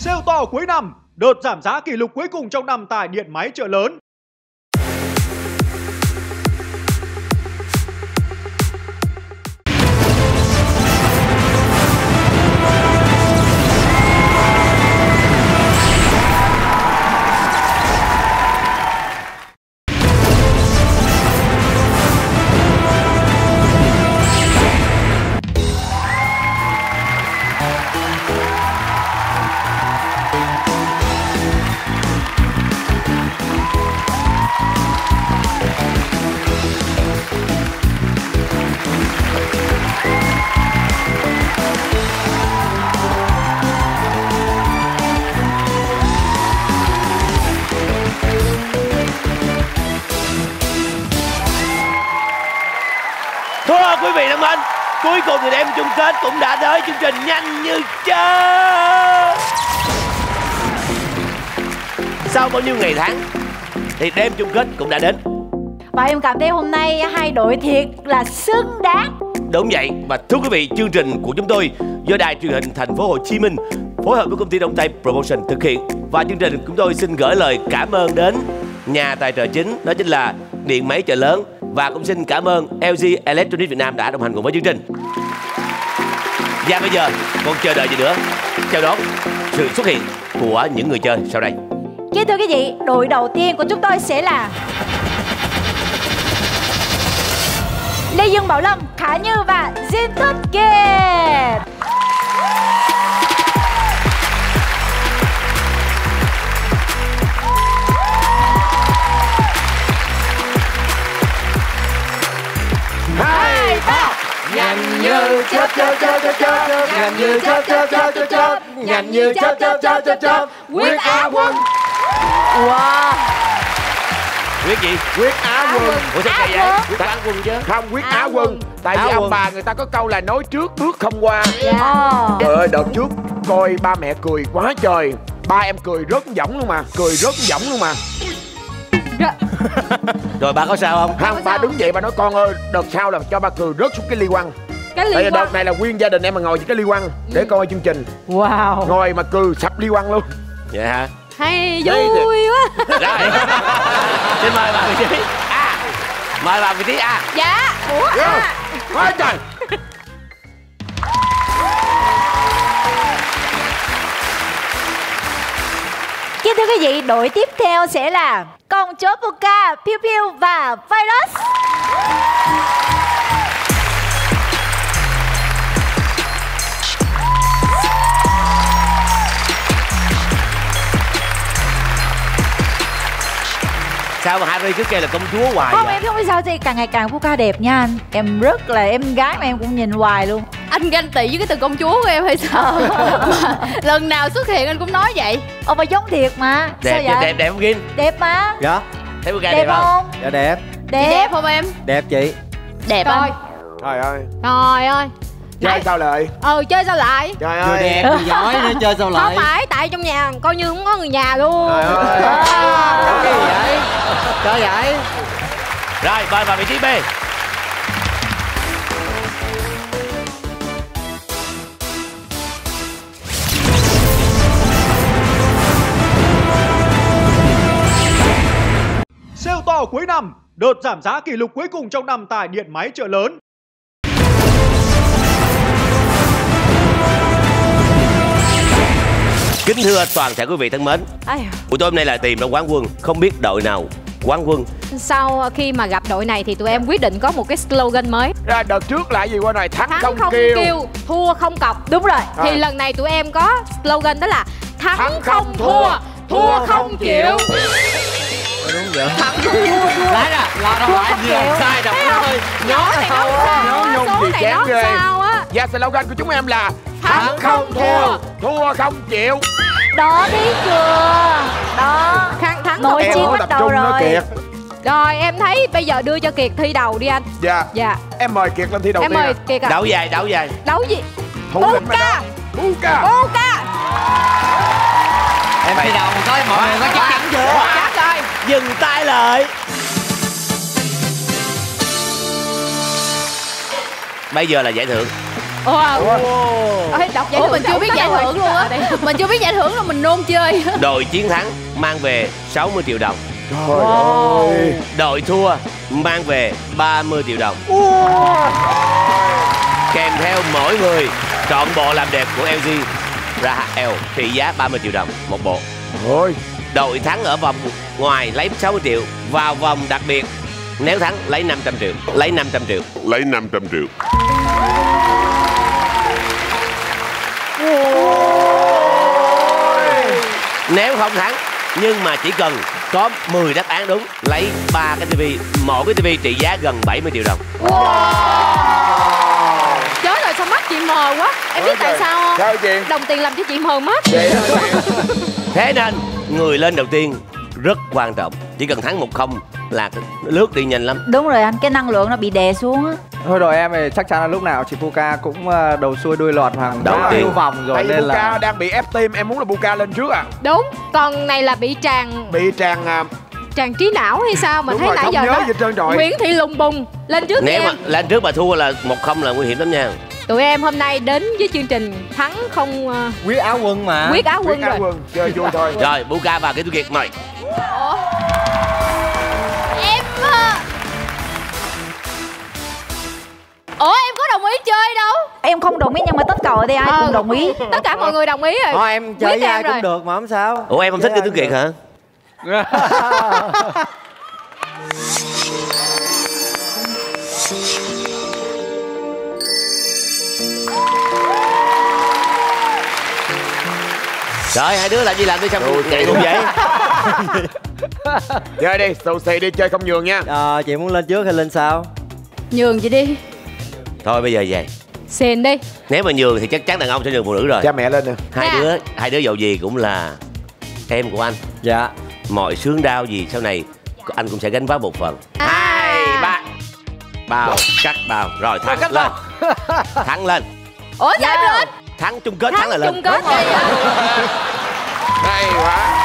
Sale to cuối năm, đợt giảm giá kỷ lục cuối cùng trong năm tại điện máy chợ lớn. Bao nhiêu ngày tháng thì đêm chung kết cũng đã đến. Và em cảm thấy hôm nay hai đội thiệt là xứng đáng Đúng vậy và thưa quý vị, chương trình của chúng tôi do đài truyền hình thành phố Hồ Chí Minh phối hợp với công ty Đông Tây Promotion thực hiện và chương trình chúng tôi xin gửi lời cảm ơn đến nhà tài trợ chính đó chính là điện máy chợ lớn và cũng xin cảm ơn LG Electronics Việt Nam đã đồng hành cùng với chương trình. Và bây giờ còn chờ đợi gì nữa? Chào đón sự xuất hiện của những người chơi sau đây. Kính thưa quý vị, đội đầu tiên của chúng tôi sẽ là Lê Dương Bảo Lâm, Khả Như và Jin Tất Kiệt. Hai, ba nhanh như chớp chớp chớp chớp chớp. Nhanh như chớp chớp chớp chớp chớp. Nhanh như chớp chớp chớp chớp chớp. Quyết á quân. Wow. Quyết gì? quyết á quân. Ủa sao kỳ vậy? Quyết quán quân chứ. không quyết Á á quân. quân. Tại vì Á ông quân. bà người ta có câu là nói trước bước không qua. Dạ. Trời ơi đợt trước coi ba mẹ cười quá trời. Ba em cười rớt giỏng luôn mà cười rớt giỏng luôn mà. Rồi bà có sao không? không ba đứng dậy ba nói con ơi đợt sau là cho ba cười rớt xuống cái ly quăng. Cái tại vì liên quan đợt này là nguyên gia đình em mà ngồi trên cái ly quăng để coi chương trình. Wow. Ngồi mà cười sập ly quăng luôn. Vậy hả? Hay Đây thì- vui quá Rồi. Xin mời bà vị trí A. Mời bà vị trí A. dạ ủa à. quá trời Kính thưa quý vị, đội tiếp theo sẽ là Con chó Puka, Piu Piu và Virus Sao mà Harry cứ kêu là công chúa hoài Không vậy? em không biết sao thì càng ngày càng Puka đẹp nha. Anh Em rất là em gái mà em cũng nhìn hoài luôn. Anh ganh tị với cái từ công chúa của em hay sao? Mà lần nào xuất hiện anh cũng nói vậy. Ồ mà giống thiệt mà. Đẹp, Sao đẹp, vậy? đẹp, đẹp không Gin? Đẹp mà. Dạ, Thấy Puka Đẹp, đẹp không? không? dạ đẹp, Chị Đẹp, đẹp không em? Đẹp chị. Đẹp Coi. anh. Trời ơi. Trời ơi chơi sao lại? Ừ chơi sao lại? Trời Vừa ơi. đẹp vừa giỏi nữa chơi sao không lại? phải? Tại trong nhà coi như không có người nhà luôn. Trời ơi. Cái gì vậy? Chơi vậy? Rồi, mời bà vị trí B. Sale to cuối năm, đợt giảm giá kỷ lục cuối cùng trong năm tại điện máy chợ lớn. Kính thưa toàn thể quý vị thân mến, Ai, buổi tối hôm nay là tìm ra quán quân, không biết đội nào. Quán quân. sau khi mà gặp đội này thì tụi em quyết định có một cái slogan mới. Ra đợt trước là gì qua này? Thắng, thắng không, không kêu, kêu thua không cọc. Đúng rồi. Thì À. lần này tụi em có slogan đó là thắng, Thắng không không thua thua, thua không chịu. Đúng vậy thắng không thua Lái ra, lo đâu phải gì chịu. sai đâu. Này nó sao Nhớ á nhung gì nó ghê. sao á? Và slogan của chúng em là Thắng không thua. thua không chịu Đó thấy chưa? Đó. Thắng thắng Nội chiến em thua có bắt tập đầu rồi. kiệt. Rồi em thấy bây giờ đưa cho kiệt thi đầu đi anh. Dạ. Dạ. Em mời kiệt lên thi đầu em mời ạ. kiệt ạ Đấu dài, đấu dài. đấu gì? Thủ lĩnh bên đó. Uka Uka Em đi đầu coi mọi người có chắc chắn chưa? chắc rồi. Dừng tay lại. Bây giờ là giải thưởng. Wow. Ôi, đọc giải Ủa, thưởng mình chưa biết giải thưởng luôn á. Mình chưa biết giải thưởng là mình nôn chơi. Đội chiến thắng mang về 60 triệu đồng. Trời ơi. Đội thua mang về 30 triệu đồng. Kèm theo mỗi người Trọn bộ làm đẹp của LG Rahel trị giá 30 triệu đồng một bộ. Ôi. Đội thắng ở vòng ngoài lấy 60 triệu Vào vòng đặc biệt Nếu thắng lấy 500 triệu. Lấy 500 triệu. Lấy 500 triệu. Nếu không thắng Nhưng mà chỉ cần có 10 đáp án đúng Lấy 3 cái tivi. Mỗi cái tivi trị giá gần 70 triệu đồng. Chết rồi sao mắt chị mờ quá. Em biết tại sao không? Sao Đồng tiền làm cho chị mờ mắt. Vậy Thế nên người lên đầu tiên rất quan trọng. Chỉ cần thắng một không là lướt đi nhanh lắm. Đúng rồi anh, cái năng lượng nó bị đè xuống á. Thôi đội em thì chắc chắn là lúc nào chị Puka cũng ờ, đầu xuôi đuôi lọt hàng Đầu tiên. vòng rồi Tại nên Buka là đang bị ép tim Em muốn là Buka lên trước à? Đúng Còn này là bị tràn Bị tràn à, tràn trí não hay sao mà Đúng thấy rồi, nãy không giờ nhớ đó gì trơn trọi. Nguyễn Thị lùng bùng Lên trước Nếu em mà lên trước mà thua là một không là nguy hiểm lắm nha. Tụi em hôm nay đến với chương trình thắng không uh, quyết áo quân mà. Quyết áo quân Quyết áo rồi. quân Chơi vui thôi. Rồi Buka và Kỹ Thuật Kiệt mời Em ờ, Ủa em có đồng ý chơi đâu. Em không đồng ý nhưng mà tất cả ở đây ai Ờ, cũng đồng ý. Tất cả mọi người đồng ý rồi. Thôi em chơi Quyết với em ai rồi. cũng được mà không sao. Ủa em không thích Kỹ Thuật Kiệt hả? Rồi hai đứa làm gì làm đi xong Rồi, chạy luôn vậy Chơi đi Xù xì đi chơi không nhường nha. Ờ, chị muốn lên trước hay lên sau? Nhường chị đi. Thôi bây giờ vậy Xền đi. Nếu mà nhường thì chắc chắn đàn ông sẽ nhường phụ nữ rồi. Cha mẹ lên nè. Hai Nè. đứa hai đứa dầu gì cũng là em của anh. Dạ. Mọi sướng đau gì sau này anh cũng sẽ gánh vác một phần. À. Hai ba. Bao cắt bao. Rồi thắng lên. Thắng lên. Ủa sao em lên? Thắng chung kết thắng, là Thắng lên. chung kết đây Hay quá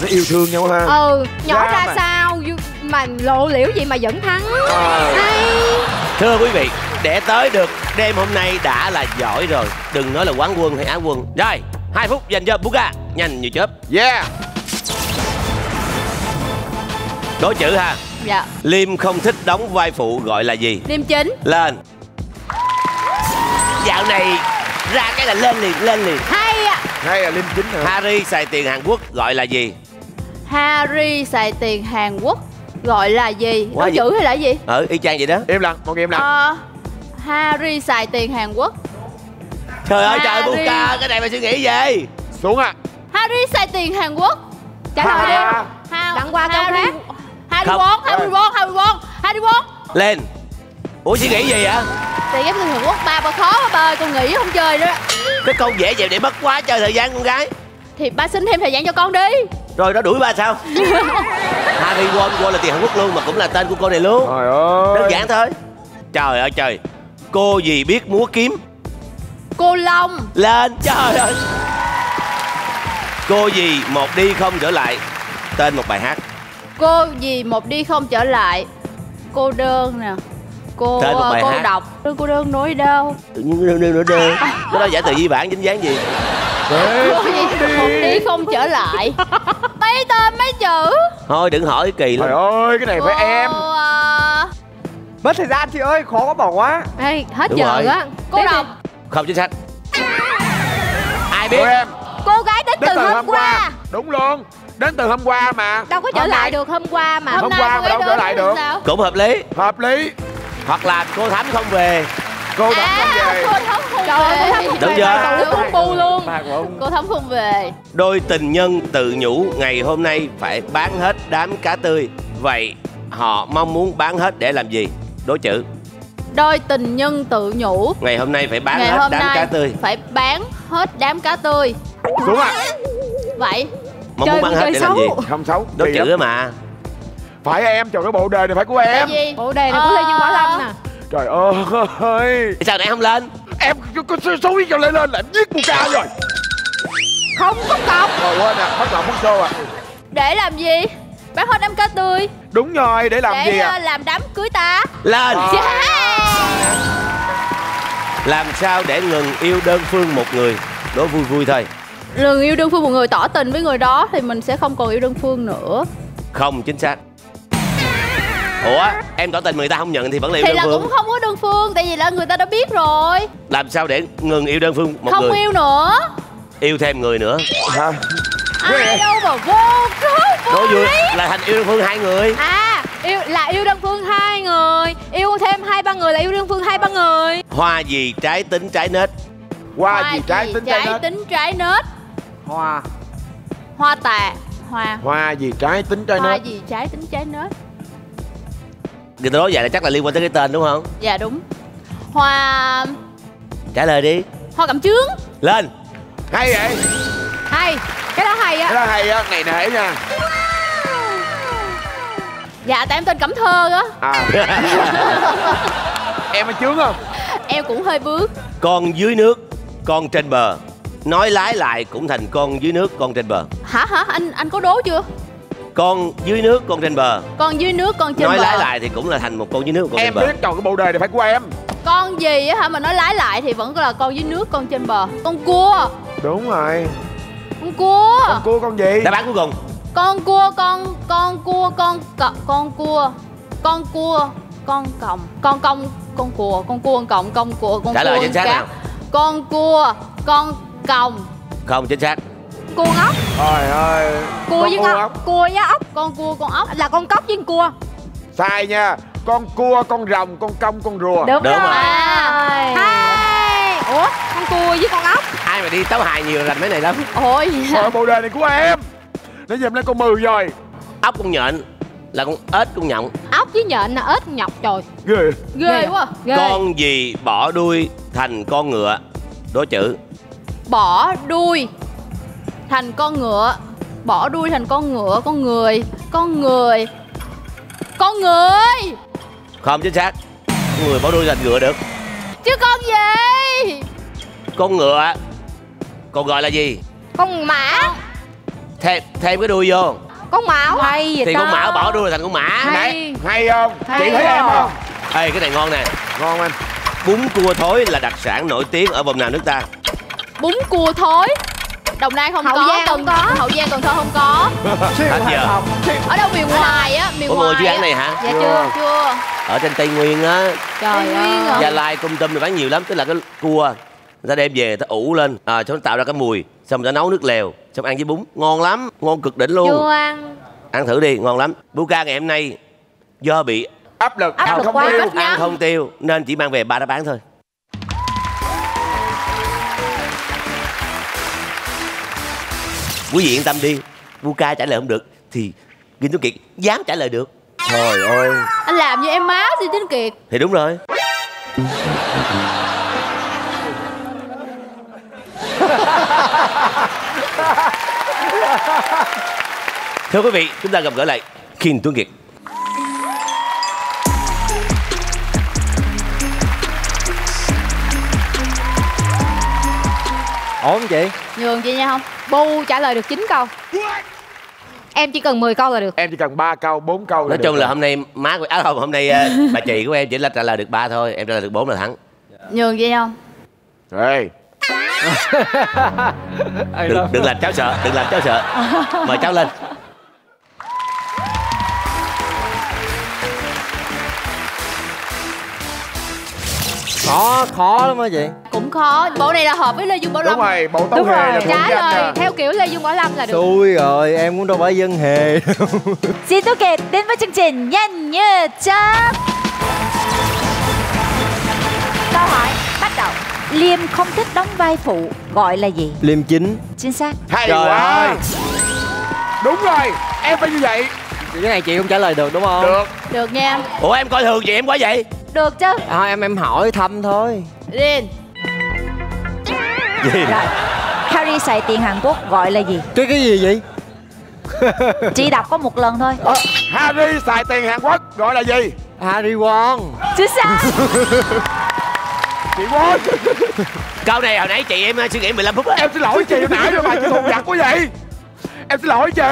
Nó yêu thương nhau ha. Ừ nhỏ Ra ra mà. sao mà lộ liễu gì mà vẫn thắng. Ờ. Hay. Thưa quý vị Để tới được đêm hôm nay đã là giỏi rồi. Đừng nói là quán quân hay á quân. Rồi hai phút dành cho Buka Nhanh như chớp. Yeah. Đố chữ ha. Dạ. Liêm không thích đóng vai phụ gọi là gì? Liêm chính. Lên. Dạo này ra cái là lên liền lên liền. Hay à Hay là Linh Chính hả? Harry xài tiền Hàn Quốc gọi là gì Harry xài tiền Hàn Quốc gọi là gì? Quá gì? chữ hay là gì? Ờ y chang vậy đó. Im lặng Một im lặng. Ờ, Harry xài tiền Hàn Quốc. Trời ơi trời Harry. Buka Cái này mày suy nghĩ gì? Xuống à Harry xài tiền Hàn Quốc. Trả lời đi. Ha- Đặng qua câu Harry- khác. Harry. Won, Harry Won, Harry Won, Harry Won Lên. Ủa suy nghĩ gì vậy? Tiền ghép tiền Hàn Quốc ba ba khó ba ơi, con nghĩ không chơi đó. Cái câu dễ vậy để mất quá chơi thời gian con gái. Thì ba xin thêm thời gian cho con đi Rồi nó đuổi ba sao? Harry Won cô là tiền Hàn Quốc luôn Mà cũng là tên của cô này luôn. Trời ơi. Đơn giản thôi. Trời ơi trời. Cô gì biết múa kiếm? Cô Long. Lên trời ơi. Cô gì một đi không trở lại? Tên một bài hát. Cô gì một đi không trở lại? Cô đơn nè Cô Tên một ờ, bài cô hát. đọc. Cô đơn nỗi đau Tự nhiên nó nó đơ Cái đó giả từ di bản dính dáng gì? Cô gì một đi không trở lại. Mấy tên mấy chữ? Thôi đừng hỏi kỳ Trời lắm ơi cái này phải em. ờ, mất thời gian chị ơi khó có bỏ quá. Ê, hết Đúng giờ rồi. á. Cô Tiếp đọc. Không chính xác. Ai biết? Em. Cô gái đến Đến từ hôm qua. Đúng luôn. Đến từ hôm qua mà. Đâu có trở Hôm lại nay. được hôm qua mà. Hôm qua mà đâu trở lại được. sao? Cũng hợp lý. Hợp lý Hoặc là cô Thắm không về. Cô không À, về. Cô thấm không Trời về. cô Thắm không Đúng chưa? cũng bu luôn Cô thấm không về. Đôi tình nhân tự nhủ ngày hôm nay phải bán hết đám cá tươi. Vậy họ mong muốn bán hết để làm gì? Đố chữ. Đôi tình nhân tự nhủ Ngày hôm nay phải bán Ngày hết đám cá tươi. phải bán hết đám cá tươi. Xuống à Vậy. Mong Chơi muốn bán hết để làm xấu. gì? Không xấu. Đố chữ mà Phải em Trời cái bộ đề này phải của em. Gì? Bộ đề này của Lê Như Bảo Lâm nè. Trời ơi. Sao nãy không lên? Em có- số- cho lên lên là em giết Buka rồi. Không có. Cọc Rồi quên nè Bắt đầu phút show à. Để làm gì? Bán hoa đám cá tươi. Đúng rồi, để làm Để gì ờ, à? làm đám cưới ta. Lên. Yeah. làm sao để ngừng yêu đơn phương một người? Đố vui vui thôi. Lần yêu đơn phương một người tỏ tình với người đó Thì mình sẽ không còn yêu đơn phương nữa. Không chính xác ủa em tỏ tình người ta không nhận thì vẫn là yêu Thì đơn là phương. cũng không có đơn phương Tại vì là người ta đã biết rồi. Làm sao để ngừng yêu đơn phương một Không người? yêu nữa. Yêu thêm người nữa. Hả? Ai đâu mà vô cớ vô vui là thành yêu đơn phương hai người. À yêu là yêu đơn phương hai người. Yêu thêm hai ba người là yêu đơn phương hai ba người. Hoa gì trái tính trái nết? Qua Hoa gì trái tính trái trái nết? tính trái nết? Hoa. Hoa tà Hoa. Hoa gì trái tính trái Hoa nết? gì trái tính trái nết người ta nói vậy là chắc là liên quan tới cái tên đúng không? Dạ đúng. Hoa trả lời đi. Hoa cẩm chướng. Lên. Hay vậy. Hay. Cái đó hay Cái á đó hay á, này nể nha. Dạ tại em tên Cẩm Thơ á. À. Em có chướng không? Em cũng hơi bước con dưới nước con trên bờ. Nói lái lại cũng thành con dưới nước con trên bờ. Hả hả? Anh anh có đố chưa con dưới nước con trên bờ. Con dưới nước con trên nói bờ. lái lại thì cũng là thành một con dưới nước con Em trên bờ. biết chọn cái bộ đề này phải của em. Con gì á hả? Mà nói lái lại thì vẫn là con dưới nước con trên bờ. Con cua. Đúng rồi. Con cua. Con cua con gì? đáp án cuối cùng. Con cua con con cua con cọ, con cua. Con cua con còng. Con công con cua con cua con còng con cua con Trả lời cua chính xác nào. Con cua con còng. Không chính xác Cua ngốc Trời ơi. Cua Con với cua ngốc ốc. Cua với ốc. Con cua con ốc. Là con cóc với con cua. Sai nha. Con cua, con rồng, con công, con rùa. Đúng, Đúng rồi. rồi. Hai Ủa con cua với con ốc. Ai mà đi tấu hài nhiều rành mấy này lắm. Ôi. Rồi bộ đề này của em. Nó dùm lên con 10 rồi. Ốc con nhện là con ếch con nhộng. Ốc với nhện là ếch nhọc trời. Ghê ghê quá Ghê. Con gì bỏ đuôi thành con ngựa? Đố chữ. Bỏ đuôi Thành con ngựa. Bỏ đuôi thành con ngựa Con người Con người Con người. Không chính xác. Con người bỏ đuôi thành ngựa được. Chứ con gì? Con ngựa còn gọi là gì? Con mã. Thêm thêm cái đuôi vô. Con mão Hay vậy thì ta. con mã bỏ đuôi thành con mã. Hay, hay không? Hay Chị thấy em không? ê cái này ngon nè. Ngon anh. Bún cua thối là đặc sản nổi tiếng ở vùng nào nước ta? Bún cua thối Đồng Nai không Hậu có Giang không Cần có. Hậu Giang Cần Thơ không có. Hết giờ. Ở đâu miền ngoài á Miền người ngoài chuyên án này hả? Dạ chưa Chưa. ở trên tây nguyên á. Trời Nguyên ơi. gia lai cung tâm thì bán nhiều lắm tức là cái cua người ta đem về người ta ủ lên. À, cho nó tạo ra cái mùi xong người ta nấu nước lèo xong ăn với bún. Ngon lắm ngon cực đỉnh luôn. Chưa ăn. Ăn thử đi ngon lắm. Buka ngày hôm nay do bị Áp lực, Áp lực không quá. tiêu? ăn không tiêu nên chỉ mang về ba đáp án thôi quý vị yên tâm đi Buka trả lời không được thì Kim Tuấn Kiệt dám trả lời được. Trời ơi. Anh làm như em má gì Tính Kiệt. Thì đúng rồi. Thưa quý vị chúng ta gặp gỡ lại Kim Tuấn Kiệt. Ổn không chị? Nhường chị nha không Bu trả lời được 9 câu. Em chỉ cần 10 câu là được. Em chỉ cần 3 câu, 4 câu nói được chung là hôm nay má của à, không hôm nay ờ, bà chị của em chỉ là trả lời được ba thôi. Em trả lời được bốn là thắng. Nhường chị không? Ê. Đừng, đừng làm cháu sợ đừng làm cháu sợ. Mời cháu lên Khó, khó lắm á chị. Cũng khó. Bộ này là hợp với Lê Dương Bảo Đúng Lâm. rồi, bộ tấu Đúng hề rồi. là Trả lời nè theo kiểu Lê Dương Bảo Lâm là được. Xui rồi, em cũng đâu phải dân hề. Xin Tú Kiệt đến với chương trình Nhanh như chớp. Câu hỏi bắt đầu. Liêm không thích đóng vai phụ gọi là gì? Liêm chính. Chính xác. Hay Trời quá. ơi. Đúng rồi, em phải như vậy Cái này chị không trả lời được đúng không? Được. Được nha ủa em coi thường chị em quá vậy? Được chứ. À, em em hỏi thăm thôi. Điền gì? Rồi. Harry xài tiền Hàn Quốc gọi là gì? Cái cái gì vậy? Chỉ đọc có một lần thôi. Ờ, Harry xài tiền Hàn Quốc gọi là gì? Harry Won Chính xác Chị Quân câu này hồi nãy chị em ờ, suy nghĩ 15 phút á. Em xin lỗi chị hồi nãy rồi mà chị thù giặc quá vậy. Em xin lỗi chị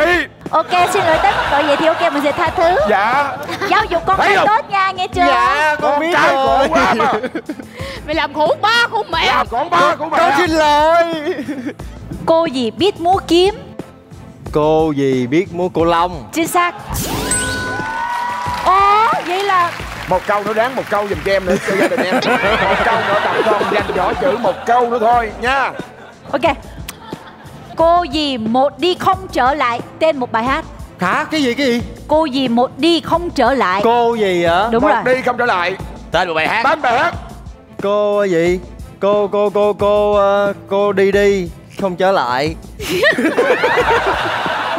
Ok xin lỗi tới mức độ vậy thì ok mình sẽ tha thứ. Dạ. Giáo dục con cái tốt nha nghe chưa? Dạ con Con biết trai khổ rồi. quá mà. Mày làm khổ ba khổ mẹ. Làm con ba của mẹ. Con xin lỗi. Cô gì biết múa kiếm? Cô gì biết mua cô Long Chính xác. Ồ vậy là Một câu nữa đáng một câu dùm cho em nữa cho gia đình em. Một câu nữa tặng con dành võ chữ một câu nữa thôi nha. Ok Cô gì một đi không trở lại. Tên một bài hát. Hả cái gì cái gì? Cô gì một đi không trở lại. Cô gì hả? Đúng Một rồi. đi không trở lại. Tên một bài hát. Bánh bài hát. Cô gì? Cô cô cô cô ờ, cô đi đi Không trở lại.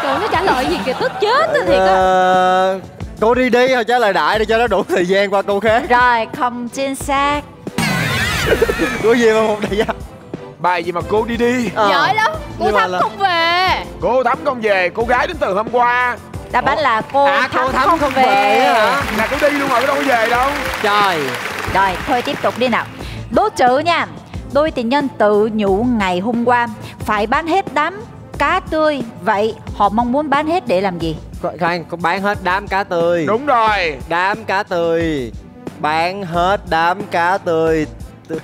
Trời nó trả lời gì kìa tức chết á thiệt á. Ờ, Cô đi đi thôi trả lời đại để cho nó đủ thời gian qua câu khác. Rồi không chính xác. Cô gì mà một thời gian Bài gì mà cô đi đi? Ờ. Giỏi lắm Cô Nhưng Thắm là- không về. Cô Thắm không về Cô gái đến từ hôm qua. Đáp án là cô À, Thắm cô Thắm không, không về, về á hả? Là cô đi luôn rồi, cô đâu có về đâu. Trời. Rồi thôi tiếp tục đi nào. Đố chữ nha. Đôi tình nhân tự nhủ ngày hôm qua Phải bán hết đám cá tươi. Vậy họ mong muốn bán hết để làm gì? Khoan con bán hết đám cá tươi. Đúng rồi. Đám cá tươi. Bán hết đám cá tươi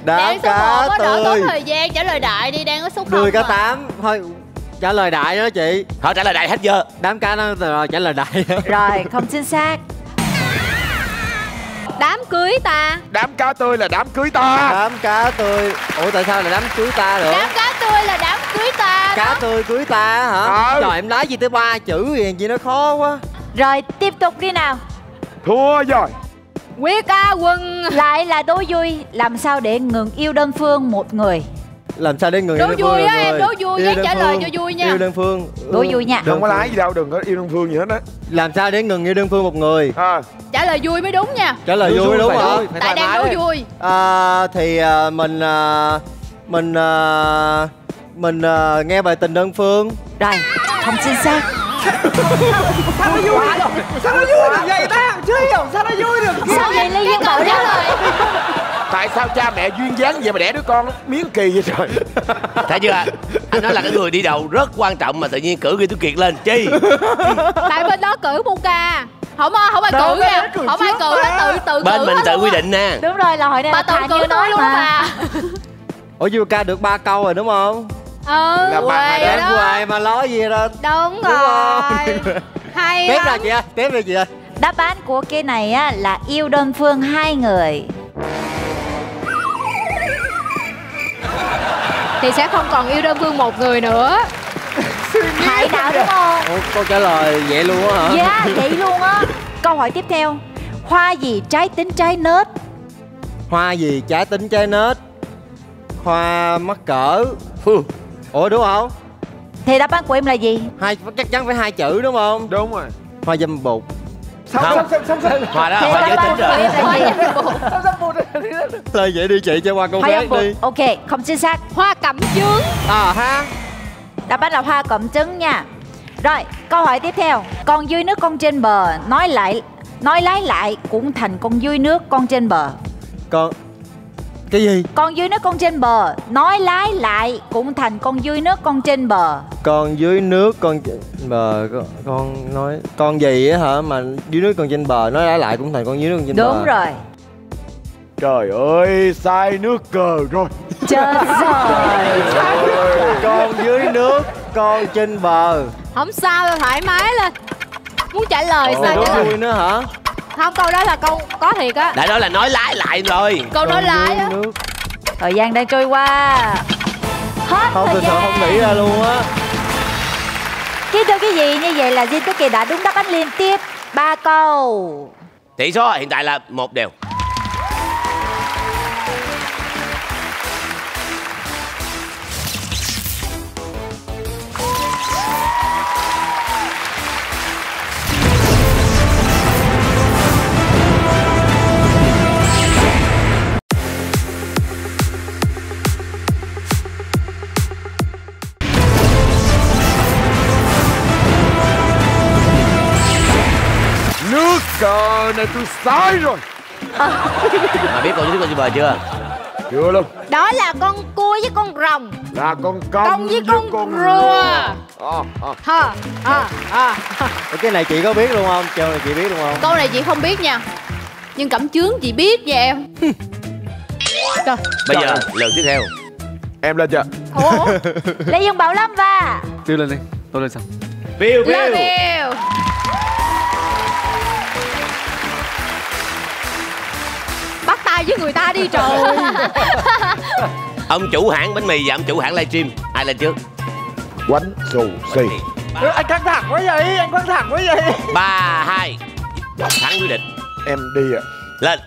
Đám cá 1 có đỡ tốn tươi. thời gian trả lời đại đi Đang có số 0 Người cá tám. Thôi trả lời đại đó chị. Thôi trả lời đại hết chưa Đám cá nó rồi trả lời đại. Rồi không chính xác. Đám cưới ta. Đám cá tươi là đám cưới ta. Đám cá tươi. Ủa tại sao là đám cưới ta nữa? Đám cá tươi là đám cưới ta Cá đó. tươi cưới ta hả? Ừ. Trời em nói gì tới ba chữ gì nó khó quá. Rồi tiếp tục đi nào. Thua rồi Quyết A quân. Lại là đố vui Làm sao để ngừng yêu đơn phương một người? Làm sao để người Đố yêu đơn vui phương á, em, đố vui đơn trả lời cho vui nha. yêu đơn phương Đố vui nha. Không có lái gì đâu, đừng có yêu đơn phương gì hết á. Làm sao để ngừng yêu đơn phương một người? À, Trả lời vui mới đúng nha. Trả lời Vui vui vui đúng không vui, Tại đang đố vui. À, thì à, mình à, mình à, mình à, nghe bài tình đơn phương. Rồi không chính xác. Sao vậy Ly Duyên Bảo trả đó. lời. Tại sao cha mẹ duyên dáng vậy mà đẻ đứa con miếng kỳ vậy trời. Thấy chưa? Anh nói là cái người đi đầu rất quan trọng mà tự nhiên cử ghi tú kiệt lên. Chi? Tại bên đó cử Puka Không không ai cử nha. Không ai cử nó tự tự bên cử mình tự quy định nè. Đúng rồi là hồi này Bà là tự Thà cử Như nói luôn mà. mà. Ủa Yuka được ba câu rồi đúng không? Ừ Là bà đó. hoài mà nói gì ra Đúng Đúng rồi. rồi. Hay tiếp ra lắm. chị ơi tiếp ra chị ơi Đáp án của cái này á là yêu đơn phương hai người. Thì sẽ không còn yêu đơn phương một người nữa. Hại nào đúng không? Ủa, câu trả lời vậy luôn á hả? Dạ vậy luôn á. Câu hỏi tiếp theo. Hoa gì trái tính trái nết? Hoa gì trái tính trái nết? Hoa mắc cỡ. Ủa đúng không? Thì đáp án của em là gì? Hai chắc chắn phải hai chữ đúng không? Đúng rồi. Hoa dâm bụt không. hòa đó hòa giới tính rồi. thôi vậy đi chị cho qua câu bụt đi. Ok không chính xác. Hoa cẩm chướng à ha. Đáp án là hoa cẩm trứng nha. Rồi câu hỏi tiếp theo. Con dưới nước con trên bờ Nói lại Nói lái lại cũng thành con dưới nước con trên bờ. Con cái gì? Con dưới nước con trên bờ. Nói lái lại cũng thành con dưới nước con trên bờ. Con dưới nước con trên bờ con, con nói con gì á hả? Mà dưới nước con trên bờ nói lại lại cũng thành con dưới nước con trên bờ. Đúng rồi. Trời ơi, sai nước cờ rồi. Chết rồi. Con dưới nước con trên bờ. Không sao đâu thoải mái lên. Muốn trả lời Ồ, sao trả lời? vui nữa hả Không câu đó là câu có thiệt á. Đã nói là nói lái lại rồi. Câu nói dưới á. Thời gian đang trôi qua. Hết không thời gian. không nghĩ ra luôn á. Kính thưa quý vị Như vậy là Diên Tú Kỳ đã đúng đáp án liên tiếp ba câu. Tỷ số hiện tại là một đều Cờ này tôi sai rồi. Mà biết con dưới con trên bờ chưa? Chưa luôn Đó là con cua với con rồng. Là con công, Công với con rùa. ha ha ha cái này chị có biết luôn không? Châu này chị biết luôn không? Câu này chị không biết nha. Nhưng cẩm chướng chị biết nha em. Trời, bây giờ lần tiếp theo. Em lên chưa? Ủa? Lê Dương Bảo Lâm và Tiêu lên đi. Tôi lên sao phiêu Love tay với người ta đi trời. Ông chủ hãng bánh mì và ông chủ hãng livestream ai lên trước? Quánh xù xì anh căng thẳng quá vậy anh căng thẳng quá vậy. Ba hai thắng quyết định. Em đi ạ. Lên.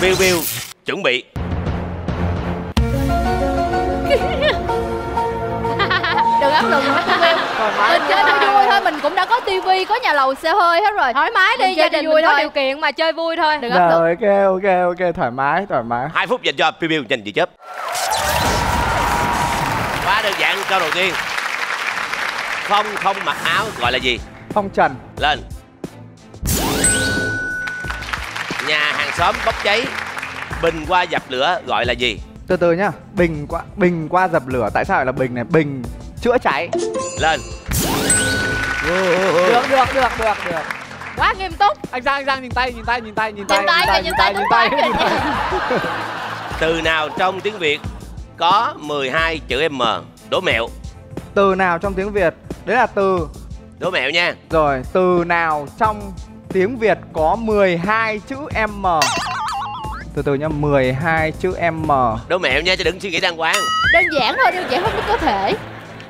Phiêu phiêu chuẩn bị mình chơi cho vui thôi mình cũng đã có tivi có nhà lầu xe hơi hết rồi. Thoải mái đi gia đình vui mình có thôi. điều kiện mà chơi vui thôi. Đừng áp lực rồi ok ok ok thoải mái thoải mái. Hai phút dành cho phiêu phiêu dành gì chớp. Quá đơn giản câu đầu tiên. Không không mặc áo gọi là gì? Phong trần. Lên. Nhà hàng xóm bốc cháy bình qua dập lửa gọi là gì? Từ từ nhá bình qua bình qua dập lửa. Tại sao lại là bình này? Bình chữa cháy. Lên Được được được được được. Quá nghiêm túc. Anh Giang anh Giang nhìn tay nhìn tay nhìn tay nhìn tay nhìn tay nhìn tay tính toán kìa từ nào trong tiếng việt có 12 chữ m? Đố mẹo. Từ nào trong tiếng việt? Đấy là từ. Đố mẹo nha. Rồi từ nào trong tiếng việt có 12 chữ m? Từ từ nhá 12 chữ m. Đố mẹo nha chứ đừng suy nghĩ đàng hoàng. Đơn giản thôi đơn giản không biết có thể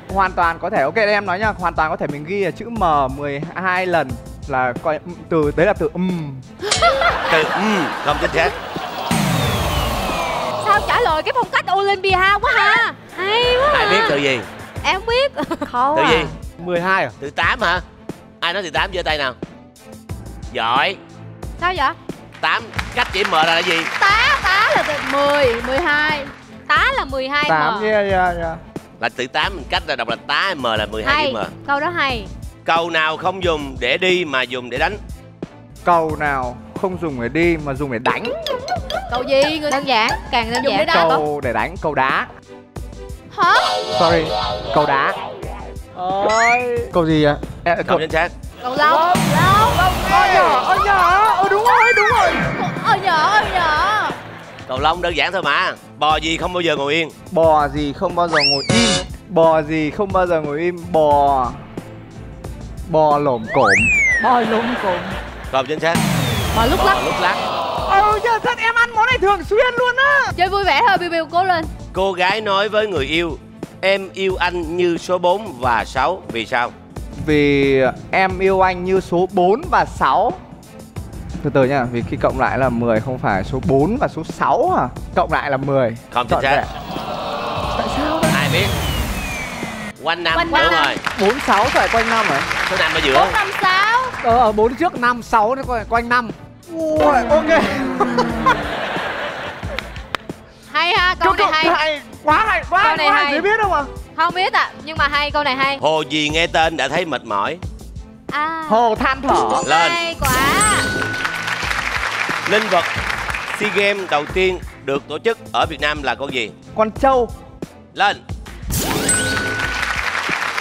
hoàn toàn có thể ok đây em nói nha hoàn toàn có thể mình ghi là chữ m 12 lần là coi từ đấy là từ um. Từ um, không chính xác sao trả lời cái phong cách Olympia quá ha. Hay quá ai à. biết từ gì? Em không biết. Khó từ à. gì? 12 à? Từ 8 hả? Ai nói từ 8 giơ tay nào? Giỏi. Sao vậy? 8 cách chữ m là gì? Tá tá là từ 10 12 tá là 12 8 m. Yeah, yeah, yeah. Là từ 8 mình cách ra đọc là tá m là 12 hay chữ m câu đó hay. Cầu nào không dùng để đi mà dùng để đánh? Cầu nào không dùng để đi mà dùng để đánh? Câu gì? Người đơn giản càng đơn Dùng giản. để đá. cầu để đánh cầu đá. Hả? Sorry cầu đá. Ôi cầu gì ạ à? không chính xác. Cầu lông. Lông ôi nhỏ ôi nhỏ ôi đúng rồi đúng rồi. Ơi nhỏ ơi nhỏ cầu lông đơn giản thôi mà. Bò gì không bao giờ ngồi yên? Bò gì không bao giờ ngồi im bò gì không bao giờ ngồi im. Bò. Bò lổm cổm. Bò lum cùng không chính xác mà lúc bò lắc. lúc lắc. Ôi giờ thật em ăn món này thường xuyên luôn á. Chơi vui vẻ thôi biu biu? Cố lên. Cô gái nói với người yêu em yêu anh như số 4 và 6 vì sao? Vì em yêu anh như số 4 và 6 từ từ nha vì khi cộng lại là 10 không phải số 4 và số 6 à cộng lại là 10 không chính xác. tại sao ai biết quanh năm Quanh đúng năm. rồi. 4 6 phải quanh năm à số năm ở giữa. Bốn năm sáu. Ờ ở bốn trước năm sáu nó quanh- quanh năm. Ui, ok. Hay ha câu này hay. hay. Quá hay quá Câu hay này quá hay. hay. dễ biết không ạ không biết ạ nhưng mà hay câu này hay. Hồ gì nghe tên đã thấy mệt mỏi? À. Hồ than thở. Lên. hay quá. Linh vật SEA Games đầu tiên được tổ chức ở Việt Nam là con gì? Con trâu. Lên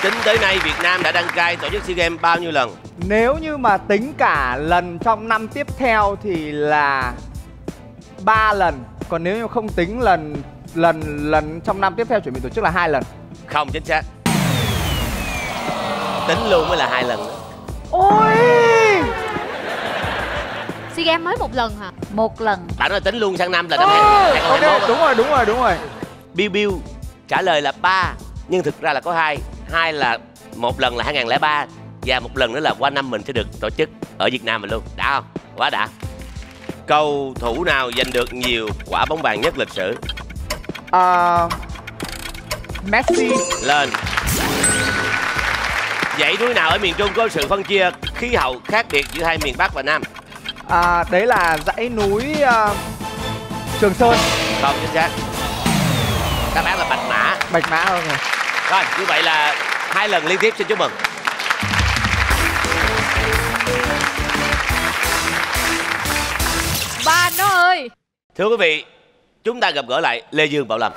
tính tới nay Việt Nam đã đăng cai tổ chức SEA Games bao nhiêu lần? Nếu như mà tính cả lần trong năm tiếp theo thì là ba lần. Còn nếu như không tính lần lần lần trong năm tiếp theo chuẩn bị tổ chức là hai lần. Không chính xác. Tính luôn mới là hai lần. Nữa. ôi! SEA Games mới một lần hả? Một lần. Bạn nói tính luôn sang năm là năm Ừ, 2021 ok đúng rồi đúng rồi đúng rồi. Bill Bill trả lời là ba nhưng thực ra là có hai hai là một lần là 2003 và một lần nữa là qua năm mình sẽ được tổ chức ở Việt Nam mình luôn. Đã không? Quá đã. Cầu thủ nào giành được nhiều quả bóng vàng nhất lịch sử? À, Messi. Lên. Dãy núi nào ở miền Trung có sự phân chia khí hậu khác biệt giữa hai miền Bắc và Nam? À, đấy là dãy núi à, Trường Sơn. Không chính xác. Đáp án là Bạch Mã. Bạch Mã hơn rồi rồi như vậy là hai lần liên tiếp xin chúc mừng. Thưa quý vị, chúng ta gặp gỡ lại Lê Dương Bảo Lâm.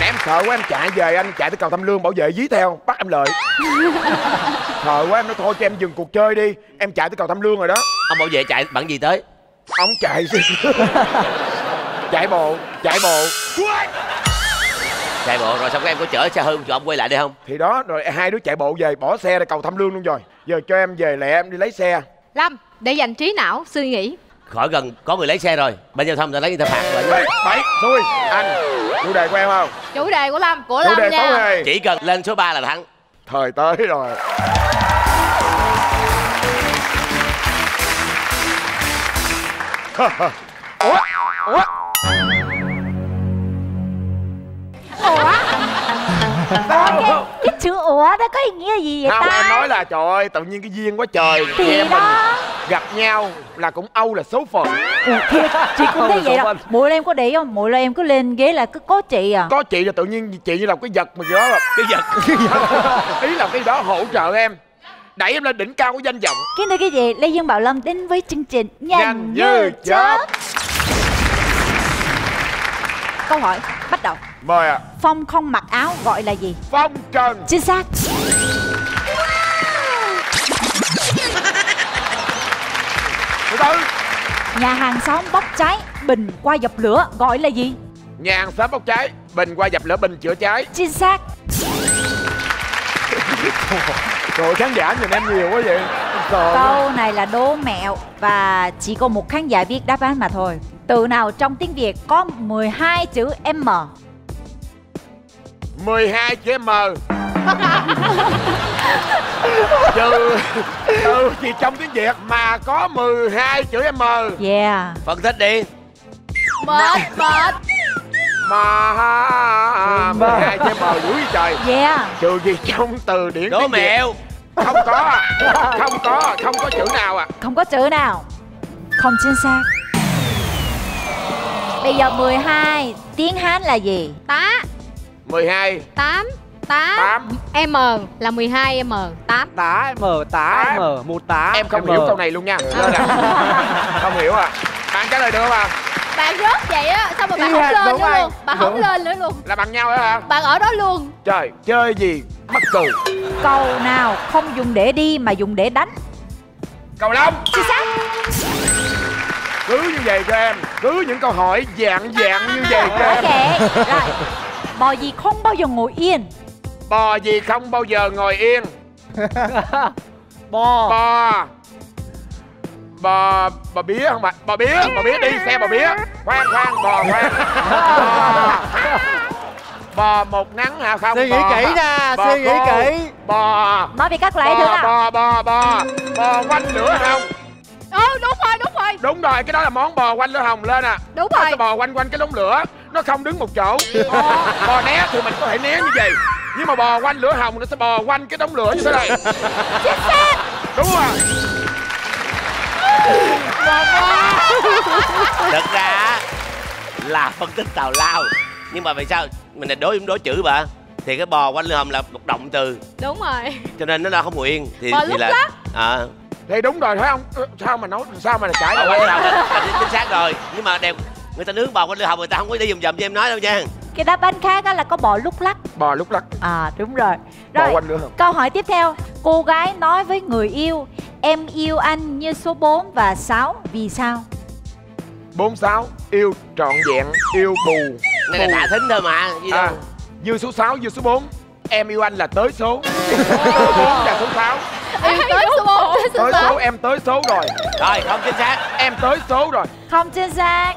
Nè em sợ quá em chạy về anh chạy tới cầu Thâm Lương bảo vệ dí theo bắt em lợi. Sợ quá em nói thôi cho em dừng cuộc chơi đi Em chạy tới cầu Thâm Lương rồi đó. Ông bảo vệ chạy bằng gì tới? Ông chạy Chạy bộ Chạy bộ Chạy bộ rồi xong các em có chở xe hơi cho ông quay lại đây không? Thì đó rồi hai đứa chạy bộ về bỏ xe ra cầu Thâm Lương luôn rồi Giờ cho em về lẹ em đi lấy xe Lâm để dành trí não suy nghĩ Khỏi gần có người lấy xe rồi. Bên giao thông ta lấy người ta phạt rồi. Bảy, bảy, xui Anh Chủ đề của em không? chủ đề của Lâm của Chủ Lâm đề nha Chỉ cần lên số 3 là thắng. Thời tới rồi Ủa? Ủa? Sao? cái chữ ủa đó có ý nghĩa gì vậy Không ta? em nói là trời ơi tự nhiên cái duyên quá trời. Thì Em mình đó. gặp nhau là cũng âu là số phận. Ủa, thiệt chị cũng thấy vậy đâu mỗi lần em có để ý không? Mỗi lần em cứ lên ghế là cứ có chị à? Có chị là tự nhiên chị như là cái vật mà đó là Cái giật. Ý là cái đó hỗ trợ em. Đẩy em lên đỉnh cao của danh vọng. Kính thưa quý vị, Lê Dương Bảo Lâm đến với chương trình Nhanh, Nhanh như chớp. Câu hỏi bắt đầu. Mời ạ Phong không mặc áo gọi là gì? Phong trần Chính xác. Từ từ Nhà hàng xóm bốc cháy, bình qua dập lửa gọi là gì? Nhà hàng xóm bốc cháy Bình qua dập lửa bình chữa cháy Chính xác. Rồi khán giả nhìn em nhiều quá vậy quá. Câu này là đố mẹo và chỉ có một khán giả biết đáp án mà thôi. Từ nào trong tiếng Việt có 12 chữ M? 12 chữ M Trừ Trừ gì trong tiếng Việt mà có 12 chữ M Yeah. Phân tích đi. Mệt mệt Mà 12 chữ M dữ vậy trời Yeah. Trừ gì trong từ điển Đố tiếng Việt mẹo. Không có Không có Không có chữ nào à Không có chữ nào. Không chính xác. Bây giờ 12 tiếng Hán là gì? tá 12 tám tá 8 M là 12 M. 8 Tá M, tá. M, một tá Em không M. hiểu câu này luôn nha. À. Không hiểu à. Bạn trả lời được không à bạn rớt vậy á sao mà bạn Ý không lên đúng nữa rồi. luôn? Bạn không Đúng. lên nữa luôn. Là bằng nhau đó hả? Bạn ở đó luôn. Trời chơi gì? Mắc cười Câu nào không dùng để đi mà dùng để đánh? Cầu lông. Chính xác. Cứ như vậy cho em. Cứ những câu hỏi dạng dạng như vậy cho em. Ok. Rồi. Bò gì không bao giờ ngồi yên? Bò gì không bao giờ ngồi yên? Bò. Bò. Bò Bò bía không bạn Bò bía Bò bía đi xe bò bía. Khoan khoan bò khoan. Bò Bò một nắng hả? Không Suy nghĩ kỹ nè, suy nghĩ kỹ. Bò. Nói về các lại Bò nào. bò bò bò. Bò quanh đúng rồi đúng rồi cái đó là món bò quanh lửa hồng lên à. Đúng Nó rồi sẽ bò quanh quanh cái đống lửa Nó không đứng một chỗ. Bò né thì mình có thể né như vậy. Nhưng mà bò quanh lửa hồng nó sẽ bò quanh cái đống lửa như thế này. Đúng rồi. Thật ra là phân tích tào lao. Nhưng mà vì sao? Mình là đối đối chữ mà. Thì cái bò quanh lưng hầm là một động từ. Đúng rồi. Cho nên nó là không ngồi yên. Thì Bò thì lúc là lắc. à, Thì đúng rồi thấy không Ờ, Sao mà nói Sao mà cãi bò là, là chính xác rồi nhưng mà đều người ta nướng bò quanh lưng hầm người ta không có đi vòng vòng cho em nói đâu nha Cái đáp án khác á là có bò lúc lắc. Bò lúc lắc À đúng rồi. Bò Rồi. quanh lửa hồng Câu hỏi tiếp theo. Cô gái nói với người yêu Em yêu anh như số 4 và 6 Vì sao? 46 Yêu trọn vẹn Yêu bù này là thả thính thôi mà gì đâu à, Dư số 6 dư số 4 Em yêu anh là tới số Số 4 và số 6 yêu tới số 4 tới số Tới 6 số em tới số rồi. Rồi không chính xác. Em tới số rồi. Không chính xác.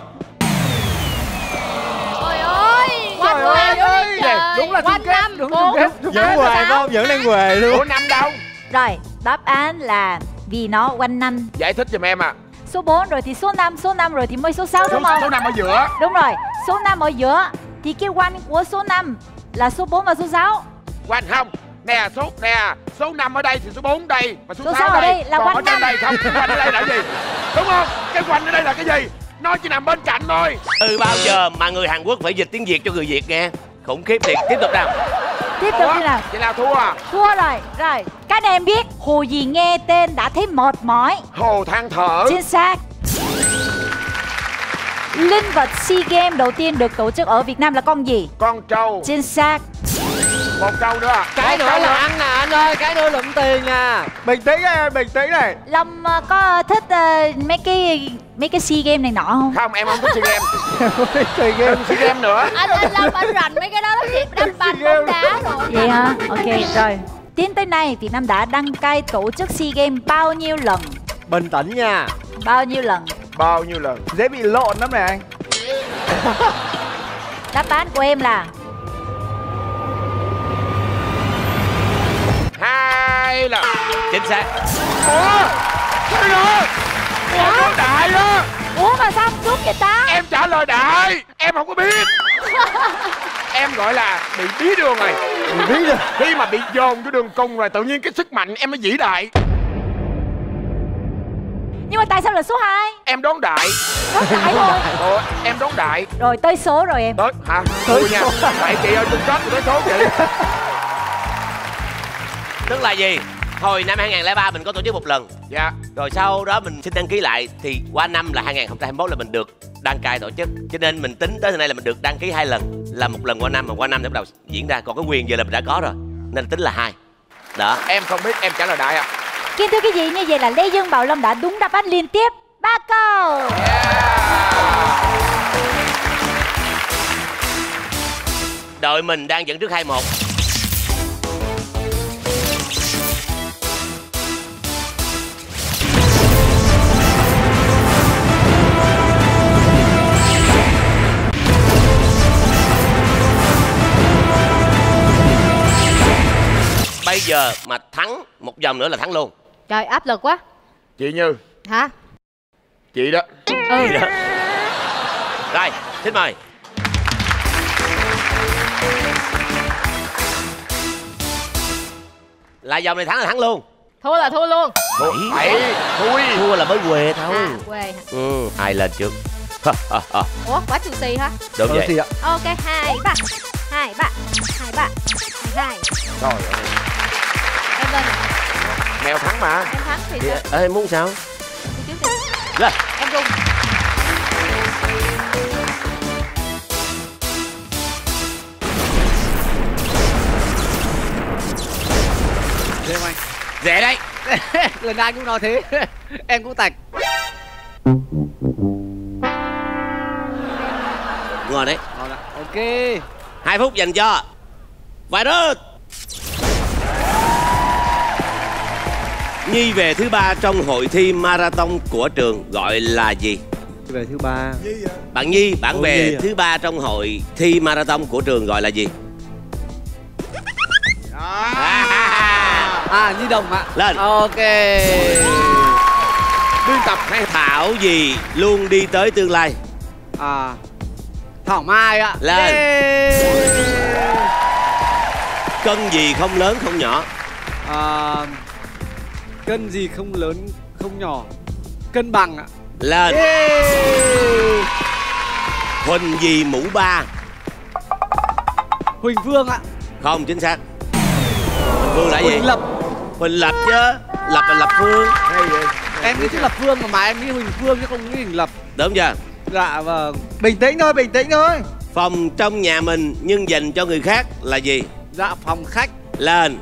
Trời ơi quanh Trời ơi, năm ơi, đúng là quanh năm đúng bốn. sáu. Phải không? Vẫn đang què luôn. Năm đâu? Rồi đáp án là Vì nó quanh năm. Giải thích giùm em à Số 4 rồi thì số 5 Số 5 rồi thì mới số 6 Số, đúng không? số năm ở giữa. Đúng rồi Số 5 ở giữa. Thì cái quanh của số 5 Là số 4 và số 6 Quanh không. Nè số nè Số 5 ở đây thì số 4 đây Mà số, Số 6 sáu ở đây. là Còn quanh ở trên năm. đây không? Cái quanh ở đây là cái gì? Đúng không? Cái quanh ở đây là cái gì? Nó chỉ nằm bên cạnh thôi. Từ bao giờ mà người Hàn Quốc phải dịch tiếng Việt cho người Việt nghe? Khủng khiếp thiệt. Tiếp tục nào. Tiếp tục đi nào? Chị nào thua à? Thua rồi Rồi. Các anh em biết Hồ gì nghe tên đã thấy mệt mỏi. Hồ than thở. Chính xác. Linh vật SEA Games đầu tiên được tổ chức ở Việt Nam là con gì? Con trâu. Chính xác Một câu nữa à Cái Một nữa là ăn nè anh ơi Cái nữa lụm tiền nè Bình tĩnh này, bình tĩnh này. Lâm ờ, có thích ờ, mấy cái mấy cái SEA Games này nọ không? Không em không thích SEA Games. Chơi game SEA Games. Nữa. Anh anh lâm anh rành mấy cái đó lắm. Chị đánh banh bóng đá rồi. Vậy hả? Ok rồi. Tiến tới nay Việt Nam đã đăng cai tổ chức SEA Games bao nhiêu lần? Bình tĩnh nha. Bao nhiêu lần? Bao nhiêu lần? Dễ bị lộn lắm này anh. Đáp án của em là Hai lần chính xác. Ủa? Cái đó Ủa? Nó đại đó Ủa mà sao không trúng vậy ta? Em trả lời đại. Em không có biết. Em gọi là bị bí đường rồi Bị bí rồi Khi mà bị dồn cái đường cung rồi Tự nhiên cái sức mạnh em mới vĩ đại. Nhưng mà tại sao là số 2? Em đón đại. Rất đại thôi. Ủa em đón đại. Rồi tới số rồi em. Tới hả? Tôi nha. Tại chị ơi chung kết tôi tới số chị tức là gì? Hồi năm 2003 mình có tổ chức một lần. Dạ. Rồi sau đó mình xin đăng ký lại thì qua năm là 2021 là mình được đăng cai tổ chức. Cho nên mình tính tới hôm nay là mình được đăng ký hai lần là một lần qua năm mà qua năm thì bắt đầu diễn ra. Còn cái quyền giờ là mình đã có rồi nên tính là hai. Đó. Em không biết em trả lời đại à Kính thưa quý vị như vậy là Lê Dương Bảo Lâm đã đúng đáp án liên tiếp. Ba câu. Đội mình đang dẫn trước hai một giờ mà thắng một vòng nữa là thắng luôn. Trời áp lực quá. Chị Như. Hả? Chị đó. Ừ. Gì đó. rồi xin mời. Là vòng này thắng là thắng luôn. Thua là thua luôn. Thua Thui thua là mới quê thôi. À quê hả? ừ ai lên trước? Ủa quá chù xì hả? đúng Ờ, vậy. Ok hai ba Hai ba Hai ba Hai hai Em lên. Mèo thắng mà. Em thắng thì Thì, sao? ê muốn sao? Lên Em rung. Thêm anh rẻ đấy. Lần nào anh cũng nói thế. Em cũng tạch. Ngon đấy. Ngon ạ. Ok. Hai phút dành cho vài Nhi về thứ ba trong hội thi marathon của trường gọi là gì? Về thứ ba Bạn Nhi, bạn Ô, về Nhi à? thứ ba trong hội thi marathon của trường gọi là gì? À. À Nhi Đồng ạ Lên. Ok Biên tập hay Thảo gì luôn đi tới tương lai? À Thảo Mai ạ Lên. Yeah. Cân gì không lớn không nhỏ? à, Cân gì không lớn không nhỏ. Cân bằng ạ. Lên. Yeah. Huỳnh gì mũ ba? Huỳnh Phương ạ. Không chính xác. Phương là gì? Huỳnh Lập. Huỳnh Lập chứ. Lập là Lập Phương Hay vậy. Em nghĩ chứ Lập Phương mà mà em nghĩ Huỳnh Phương chứ không nghĩ Huỳnh Lập. Đúng chưa? Dạ vâng. Bình tĩnh thôi, bình tĩnh thôi. Phòng trong nhà mình nhưng dành cho người khác là gì? Dạ phòng khách. Lên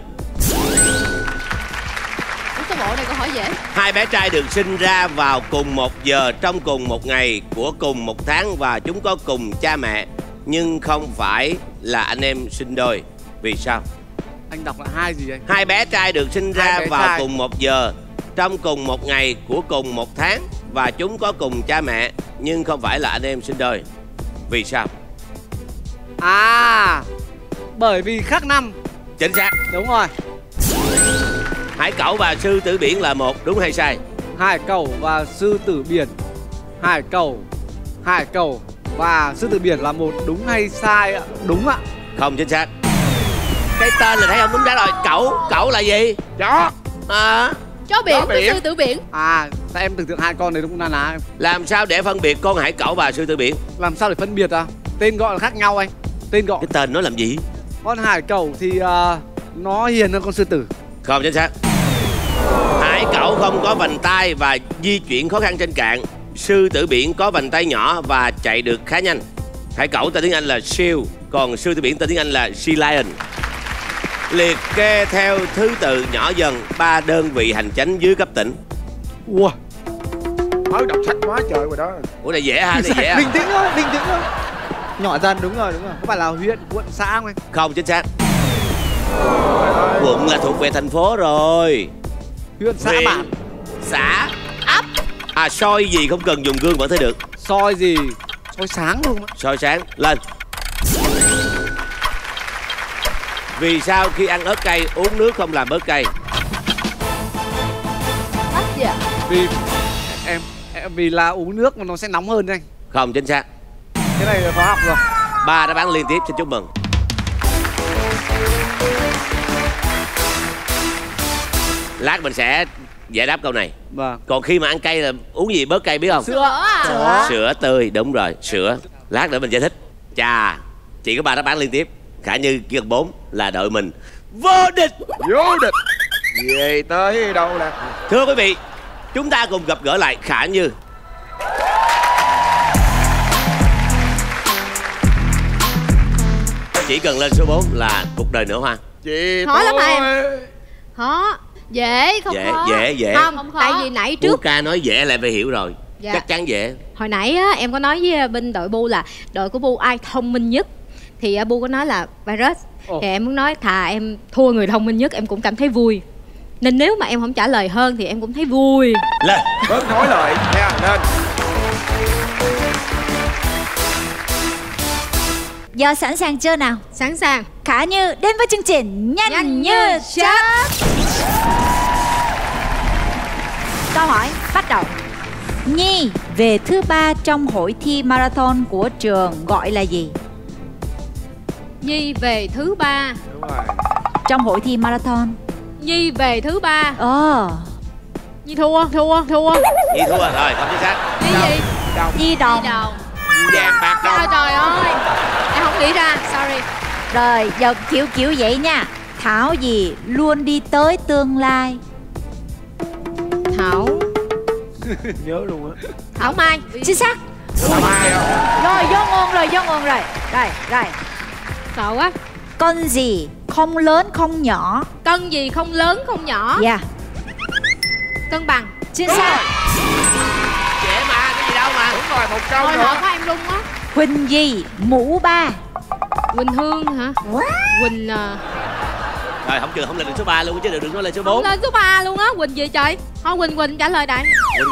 Sao bộ này câu hỏi dễ Hai bé trai được sinh ra vào cùng một giờ trong cùng một ngày của cùng một tháng và chúng có cùng cha mẹ nhưng không phải là anh em sinh đôi. Vì sao? Anh đọc lại hai gì anh Hai bé trai được sinh ra vào trai. cùng một giờ trong cùng một ngày của cùng một tháng và chúng có cùng cha mẹ nhưng không phải là anh em sinh đôi. Vì sao? À Bởi vì khác năm Chính xác. Đúng rồi Hải cẩu và sư tử biển là một đúng hay sai? Hải cẩu và sư tử biển Hải cẩu Hải cẩu và sư tử biển là một đúng hay sai ạ Đúng ạ Không chính xác. Cái tên là thấy không đúng trả lời. Cẩu, cẩu là gì? Chó À, Chó biển Chó với biển. sư tử biển À tại em tưởng tượng hai con này đúng là là làm sao để phân biệt con hải cẩu và sư tử biển? Làm sao để phân biệt à Tên gọi là khác nhau anh Tên gọi Cái tên nó làm gì? con hải cẩu thì à, nó hiền hơn con sư tử Không chính xác. Hải cẩu không có vành tay và di chuyển khó khăn trên cạn. Sư tử biển có vành tay nhỏ và chạy được khá nhanh. Hải cẩu tên tiếng Anh là seal Còn sư tử biển tên tiếng Anh là sea lion. Liệt kê theo thứ tự nhỏ dần ba đơn vị hành chánh dưới cấp tỉnh. Ủa mới đọc sách quá trời rồi đó. Ủa này dễ ha, này dễ ha. bình tĩnh thôi bình tĩnh thôi. Nhỏ dần đúng rồi đúng rồi. Có phải là huyện quận xã không anh? Không chính xác Quận là thuộc về thành phố rồi. Huyện xã Huyện, bản Xã Ấp. À soi gì không cần dùng gương vẫn thấy được. Soi gì? Soi sáng luôn á. Soi sáng lên. Vì sao khi ăn ớt cay uống nước không làm ớt cay? Ách gì ạ? vì em, em vì là uống nước mà nó sẽ nóng hơn anh. Không chính xác. Cái này là hóa học rồi. Ba đáp án liên tiếp xin chúc mừng lát mình sẽ giải đáp câu này. Vâng. Còn khi mà ăn cay là uống gì bớt cay biết không? Sữa à? Sữa. sữa tươi đúng rồi sữa. Lát nữa mình giải thích. Chà chỉ có ba đáp án liên tiếp. Khả như cần bốn là đội mình. Vô địch! Vô địch. Về tới đâu nè? Thưa quý vị chúng ta cùng gặp gỡ lại khả như. Chỉ cần lên số 4 là cuộc đời nở hoa. Chị Khó lắm hả Khó Dễ không dễ khó. dễ dễ. Không, Không khó. tại vì nãy trước ca nói dễ lại phải hiểu rồi. Dạ. chắc chắn dễ. Hồi nãy á, em có nói với bên đội Bu là Đội của Bu ai thông minh nhất. Thì à, Bu có nói là virus. Ồ. Thì em muốn nói thà em thua người thông minh nhất Em cũng cảm thấy vui. Nên nếu mà em không trả lời hơn Thì em cũng thấy vui. Lên. Bớt nói lời nha lên Giờ sẵn sàng chưa nào? Sẵn sàng. Khả Như đến với chương trình Nhanh, Nhanh như chớp. Câu hỏi bắt đầu. Nhi về thứ ba trong hội thi marathon của trường gọi là gì? Nhi về thứ ba. Đúng rồi. Trong hội thi marathon. Nhi về thứ ba. Ờ. Nhi thua thua thua Nhi thua rồi không chính xác. Nhi gì? Nhi đồng. Nhi đầu vàng bạc Trời đồng trời ơi Em không nghĩ ra Sorry. Rồi giờ kiểu kiểu vậy nha. Thảo gì luôn đi tới tương lai? Thảo. Nhớ luôn á. Thảo Mai. Chính xác. Sao mai không Rồi vô nguồn rồi vô nguồn rồi. Rồi rồi. Sợ quá. Con gì không lớn không nhỏ? Cân gì không lớn không nhỏ? Dạ. Cân bằng. Chính xác. Dễ mà cái gì đâu mà. Đúng rồi một câu nữa. em lung á. Huỳnh gì? Mũ ba. Quỳnh Hương hả? Quỳnh à, rồi không chừng không lên được số 3 luôn chứ được được nói lên số Không 4 lên số 3 luôn á Quỳnh gì trời? Thôi Quỳnh Quỳnh trả lời đại.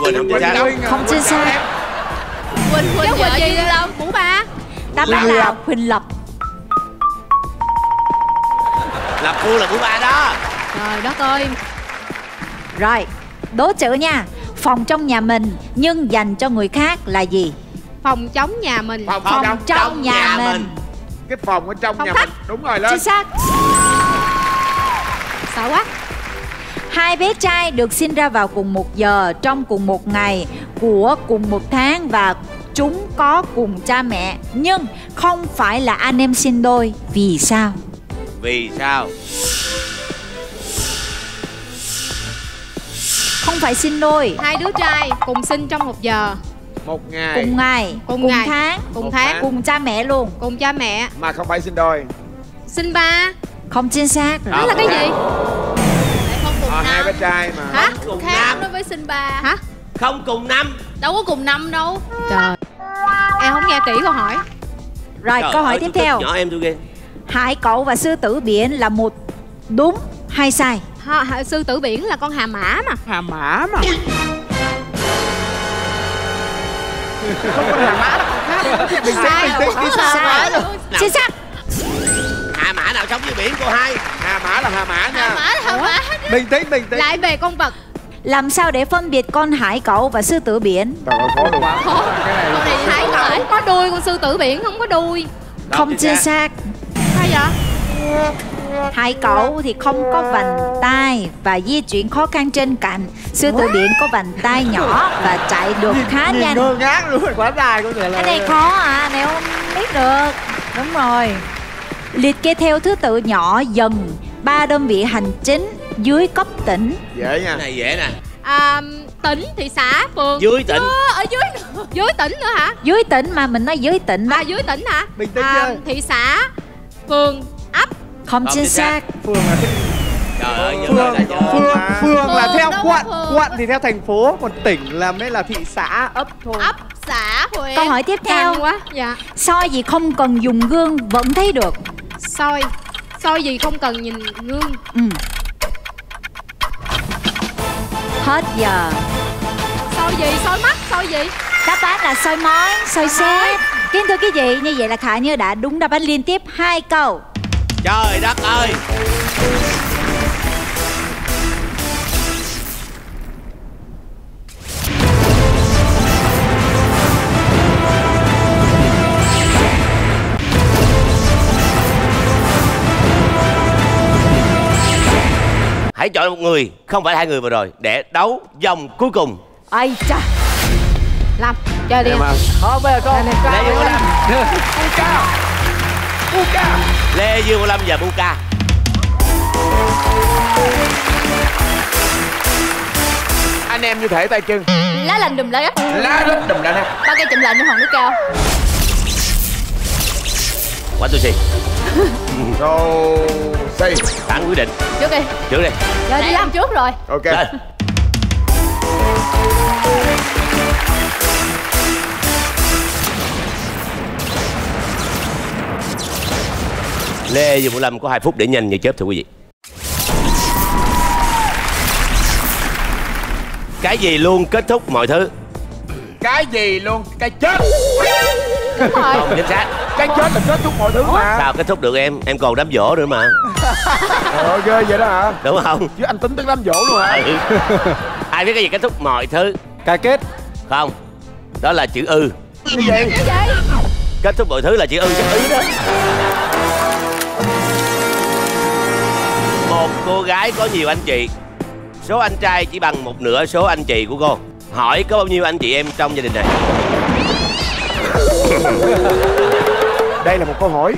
Quỳnh Quỳnh không chính xác Quỳnh Không chính xác Quỳnh Quỳnh Quỳnh Quỳnh gì đâu Mũ ba. Đáp án là Huỳnh Lập. Lập. Khu là của ba đó. Trời đất ơi. Rồi Đố chữ nha. Phòng trong nhà mình nhưng dành cho người khác là gì? Phòng chống nhà mình. Phòng Phòng trong trong nhà mình. Cái phòng ở trong Phòng nhà khách. mình đúng rồi lên. Chính xác. Sợ quá. Hai bé trai được sinh ra vào cùng một giờ trong cùng một ngày của cùng một tháng và chúng có cùng cha mẹ. Nhưng không phải là anh em sinh đôi. Vì sao? vì sao? Không phải sinh đôi, Hai đứa trai cùng sinh trong một giờ một ngày. Cùng ngày, Cùng cùng ngày. tháng, Cùng tháng. tháng. cùng cha mẹ luôn. Cùng cha mẹ. Mà không phải sinh đôi Sinh ba. Không chính xác. Đó. Đó là cái gì? Không cùng à, hai năm. bé trai mà. Hả? Cùng Khác năm. đối với sinh ba. Hả? Không cùng năm. Đâu có cùng năm đâu. Trời. Em không nghe kỹ câu hỏi. Rồi Trời câu hỏi ơi, tiếp theo. nhỏ em tôi ghê. Hải cẩu và sư tử biển là một đúng hay sai? ha, Sư tử biển là con hà mã mà. Hà mã mà bình tĩnh bình tĩnh đi sao Sai. Nào, Chính xác. hạ mã nào sống dưới biển cô hai? Hà mã là hà mã Hà nha mã là hà mã. Bình tĩnh bình tĩnh Lại về con vật. Làm sao để phân biệt con hải cẩu và sư tử biển? trời ơi khó luôn. Câu này Hải thấy cẩu. có đuôi Con sư tử biển không có đuôi. Không chính xác. Sao vậy Hải cẩu thì không có vành tai và di chuyển khó khăn trên cạnh. Sư tử biển có vành tai nhỏ và chạy được khá nhìn nhanh. ngơ ngác luôn quá dài có thể là Cái này khó à, này không biết được. Đúng rồi. Liệt kê theo thứ tự nhỏ dần ba đơn vị hành chính dưới cấp tỉnh. dễ nha Cái này dễ nè à, tỉnh thị xã phường Dưới tỉnh Chưa, ở dưới dưới tỉnh nữa hả Dưới tỉnh mà mình nói dưới tỉnh đó. à dưới tỉnh hả Bình tĩnh à, thị xã phường ấp Không chính xác. phường là Trời ơi phường phường phường là theo quận quận thì theo thành phố còn tỉnh là mới là thị xã ấp thôi ấp xã huyện Câu hỏi tiếp theo. Căng quá dạ Soi gì không cần dùng gương vẫn thấy được. soi soi gì không cần nhìn gương Ừ. Hết giờ. soi gì soi mắt soi gì Đáp án là soi mói, soi xét. Kính thưa quý vị, như vậy là Khả Như đã đúng đáp án liên tiếp hai câu. Trời đất ơi. Hãy chọn một người, không phải hai người vừa rồi Để đấu vòng cuối cùng. Ây cha. làm chơi đi. Thôi bây giờ câu Lê Dương Vũ Lâm Uca Uca Lê Dương Vũ Lâm và Buka. Anh em như thể tay chân. Lá lành đùm lá gắt. Lá đất đùm ra nè ba cây chụm lệnh trong hòn nước cao. Quá tôi xì. Rồi xây Tặng quyết định. Trước đi. Trước đi. Chơi đi làm trước rồi. Ok. Lên Lê Dương Vũ Lâm có 2 phút để nhanh như chớp thưa quý vị. Cái gì luôn kết thúc mọi thứ? Cái gì luôn? Cái chết. Đúng rồi. Không chính xác. Cái chết là kết thúc mọi thứ mà. Sao kết thúc được em? Em còn đám dỗ nữa mà. Trời ơi ghê vậy đó hả? Đúng không? Chứ anh tính tới đám dỗ luôn hả? Ừ. Ai biết cái gì kết thúc mọi thứ? Cái kết. Không. Đó là chữ ư. Cái gì Kết thúc mọi thứ là chữ ư chắc ý đó Một cô gái có nhiều anh chị. Số anh trai chỉ bằng một nửa số anh chị của cô. Hỏi có bao nhiêu anh chị em trong gia đình này? Đây là một câu hỏi.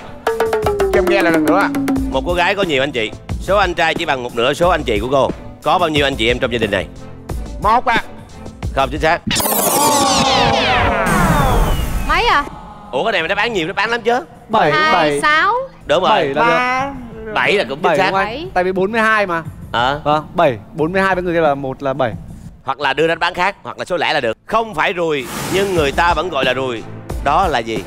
Cho em nghe lại lần nữa Một cô gái có nhiều anh chị. Số anh trai chỉ bằng một nửa số anh chị của cô. Có bao nhiêu anh chị em trong gia đình này? Một à Không chính xác. Mấy à? Ủa cái này mà đáp án nhiều đáp án lắm chứ. Bảy bảy. sáu. Đúng bảy rồi là được. Ba Bảy là cũng chính bảy xác. tại vì 42 mà. Ờ vâng 7 42 với người kia là một là 7 Hoặc là đưa ra đáp án khác Hoặc là số lẻ là được. Không phải ruồi Nhưng người ta vẫn gọi là ruồi Đó là gì?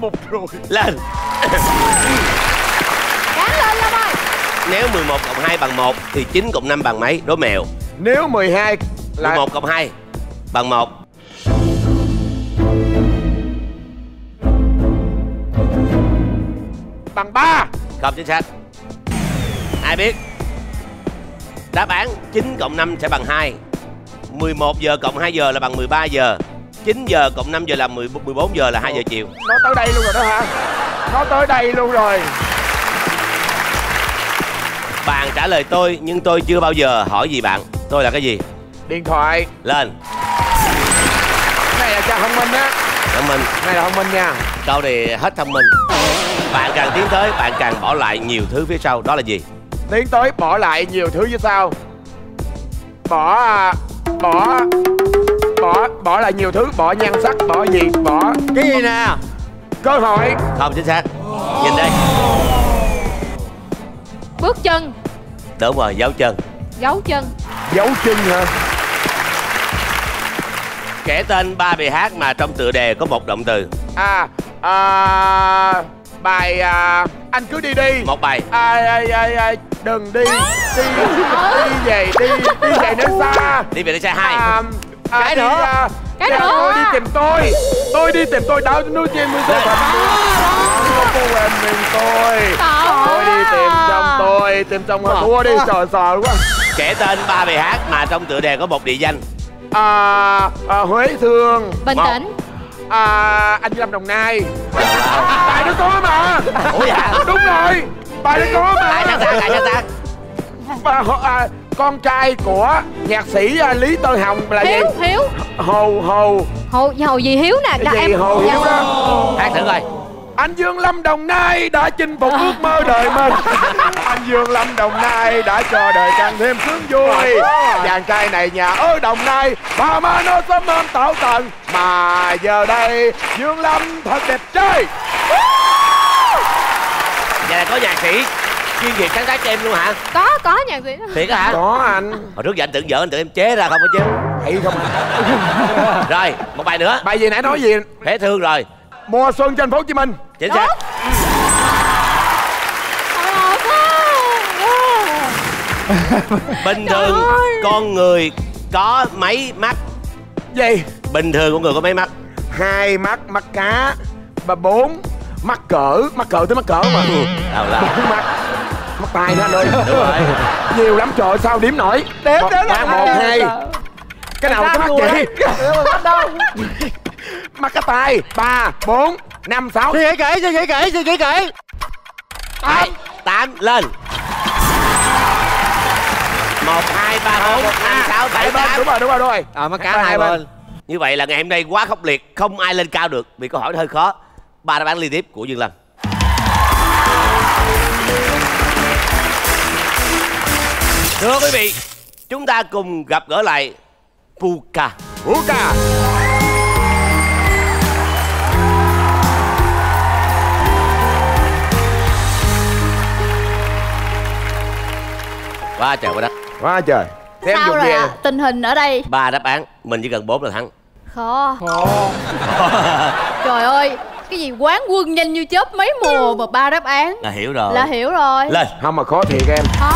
Một rồi Lên. Gán lên lâm ơi Nếu 11 cộng 2 bằng 1 Thì 9 cộng 5 bằng mấy? Đố mèo. Nếu 12 là 11 cộng 2 Bằng 1 bằng 3 Không chính xác. Ai biết? Đáp án 9 cộng 5 sẽ bằng 2 11 giờ cộng 2 giờ là bằng 13 giờ. 9 giờ cộng 5 giờ là 10, 14 giờ là 2 giờ chiều. Nó tới đây luôn rồi đó hả? Nó tới đây luôn rồi. Bạn trả lời tôi Nhưng tôi chưa bao giờ hỏi gì bạn. Tôi là cái gì? Điện thoại. Lên. Cái này là chàng thông minh á. Thông minh. Cái này là thông minh nha. Câu này hết thông minh Bạn càng tiến tới Bạn càng bỏ lại nhiều thứ phía sau. Đó là gì? Tiến tới bỏ lại nhiều thứ như sau. Bỏ à, bỏ bỏ bỏ lại nhiều thứ bỏ nhan sắc bỏ gì bỏ cái gì nè? cơ hội. Không chính xác. Nhìn đây. Bước chân. Đúng rồi dấu chân. Dấu chân. Dấu chân hả? Kể tên ba bài hát mà trong tựa đề có một động từ. À, à bài à, anh cứ đi đi. Một bài. À, à, à, à, đừng đi đi đi về đi đi về nơi xa. Đi về đây xe hai. À, à, Cái đi, nữa. à, Cái dạ, nữa. tôi đi tìm tôi. Tôi đi tìm tôi đau núi chim núi tôi em mình tôi tôi đi tìm chồng tôi tìm chồng mà thua đi sợ sợ quá. Kể tên ba bài hát mà trong tựa đề có một địa danh. À, à Huế Thương. Bình tĩnh à, anh Lâm Đồng Nai. Bài đó có mà. Ủa dạ đúng rồi. Bài đó có Ai sáng mà tác ai sáng tác Bà, à, con trai của nhạc sĩ à, Lý Tơ Hồng là gì? Hiếu hiếu. Hồ Hồ. Hồ hồ gì hiếu nè? Cái gì Hồ Hiếu đó Hát thử coi Anh Dương Lâm Đồng Nai đã chinh phục ước mơ đời mình. Anh Dương Lâm Đồng Nai đã cho đời càng thêm sướng vui. Chàng trai này nhà ở Đồng Nai Bà ma nó sớm ôm tạo tần Mà giờ đây Dương Lâm thật đẹp trai. Vậy là có nhạc sĩ chuyên nghiệp sáng tác cho em luôn hả? Có, có nhạc sĩ. Thiệt á hả? Có anh. Hồi trước giờ anh tưởng vợ anh tưởng em chế ra không có chứ? Hay không? Anh Rồi, một bài nữa. Bài gì nãy nói gì? Dễ thương rồi Mùa xuân trên phố Hồ Chí Minh. Chính xác. Bình thường con người có mấy mắt? Gì? Bình thường con người có mấy mắt? Hai mắt mắt cá Và bốn mắt cỡ Mắt cỡ tới mắt cỡ mà. Đâu là Bốn mắt Mắt. Tai nữa anh ơi. Đúng rồi. Nhiều lắm trời sao đếm nổi? Đếm, đếm. Ba, là một hai. Cái nào cái mắt gì Bắt đâu Mắt cái tai ba bốn năm sáu. Suy nghĩ kỹ, suy nghĩ kỹ, suy nghĩ kỹ. Tám. Tám lên. Một hai ba bốn năm sáu bảy Hai bên, tám. đúng rồi đúng rồi đúng rồi. À mắt cá Hai bên. bên. Như vậy là ngày hôm nay quá khốc liệt Không ai lên cao được. Vì câu hỏi hơi khó. Ba đáp án liên tiếp của Dương Lâm. Thưa quý vị Chúng ta cùng gặp gỡ lại Puka Uka Quá trời quá đất. Quá trời. Xem Sao rồi về ạ? Tình hình ở đây. Ba đáp án Mình chỉ cần bốn là thắng. Khó. Trời ơi Cái gì quán quân nhanh như chớp mấy mùa mà ba đáp án. Là hiểu rồi. Là hiểu rồi. Lên. Không mà khó thiệt em. Khó.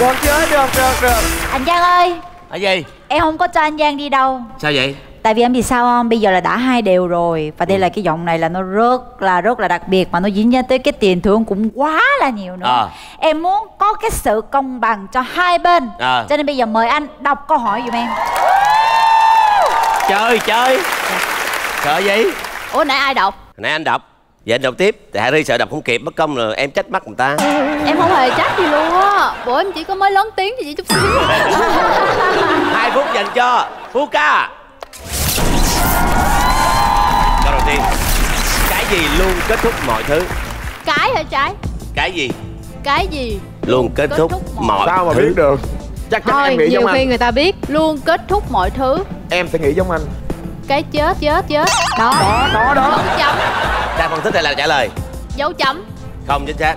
Được chưa, được, được, được. Anh Giang ơi. Ở gì? Em không có cho anh Giang đi đâu. Sao vậy Tại vì em vì sao không? Bây giờ là đã hai đều rồi. Và đây là cái giọng này là nó rất là rất là đặc biệt Mà nó diễn ra tới cái tiền thưởng cũng quá là nhiều nữa. À. Em muốn có cái sự công bằng cho hai bên. À. Cho nên bây giờ mời anh đọc câu hỏi giùm em. Chơi chơi. Sợ gì? Ủa nãy ai đọc? Nãy anh đọc. Vậy anh đọc tiếp. Tại Harry sợ đọc không kịp mất công rồi. Em trách mắt người ta. Em không hề trách gì luôn á. Bữa em chỉ có mới lớn tiếng cho chị chút xíu. Hai phút dành cho Puka Câu đầu tiên. Cái gì luôn kết thúc mọi thứ? Cái hả trái? Cái gì? Cái gì luôn kết, Kết thúc, thúc mọi Sao mà thứ. biết được? Chắc chắn Thôi em nghĩ nhiều giống khi anh người ta biết Luôn kết thúc mọi thứ. Em sẽ nghĩ giống anh. Cái chết chết chết. Đó. Đó đó đó. Dấu chấm. Đang phân tích hay là trả lời. Dấu chấm. Không chính xác.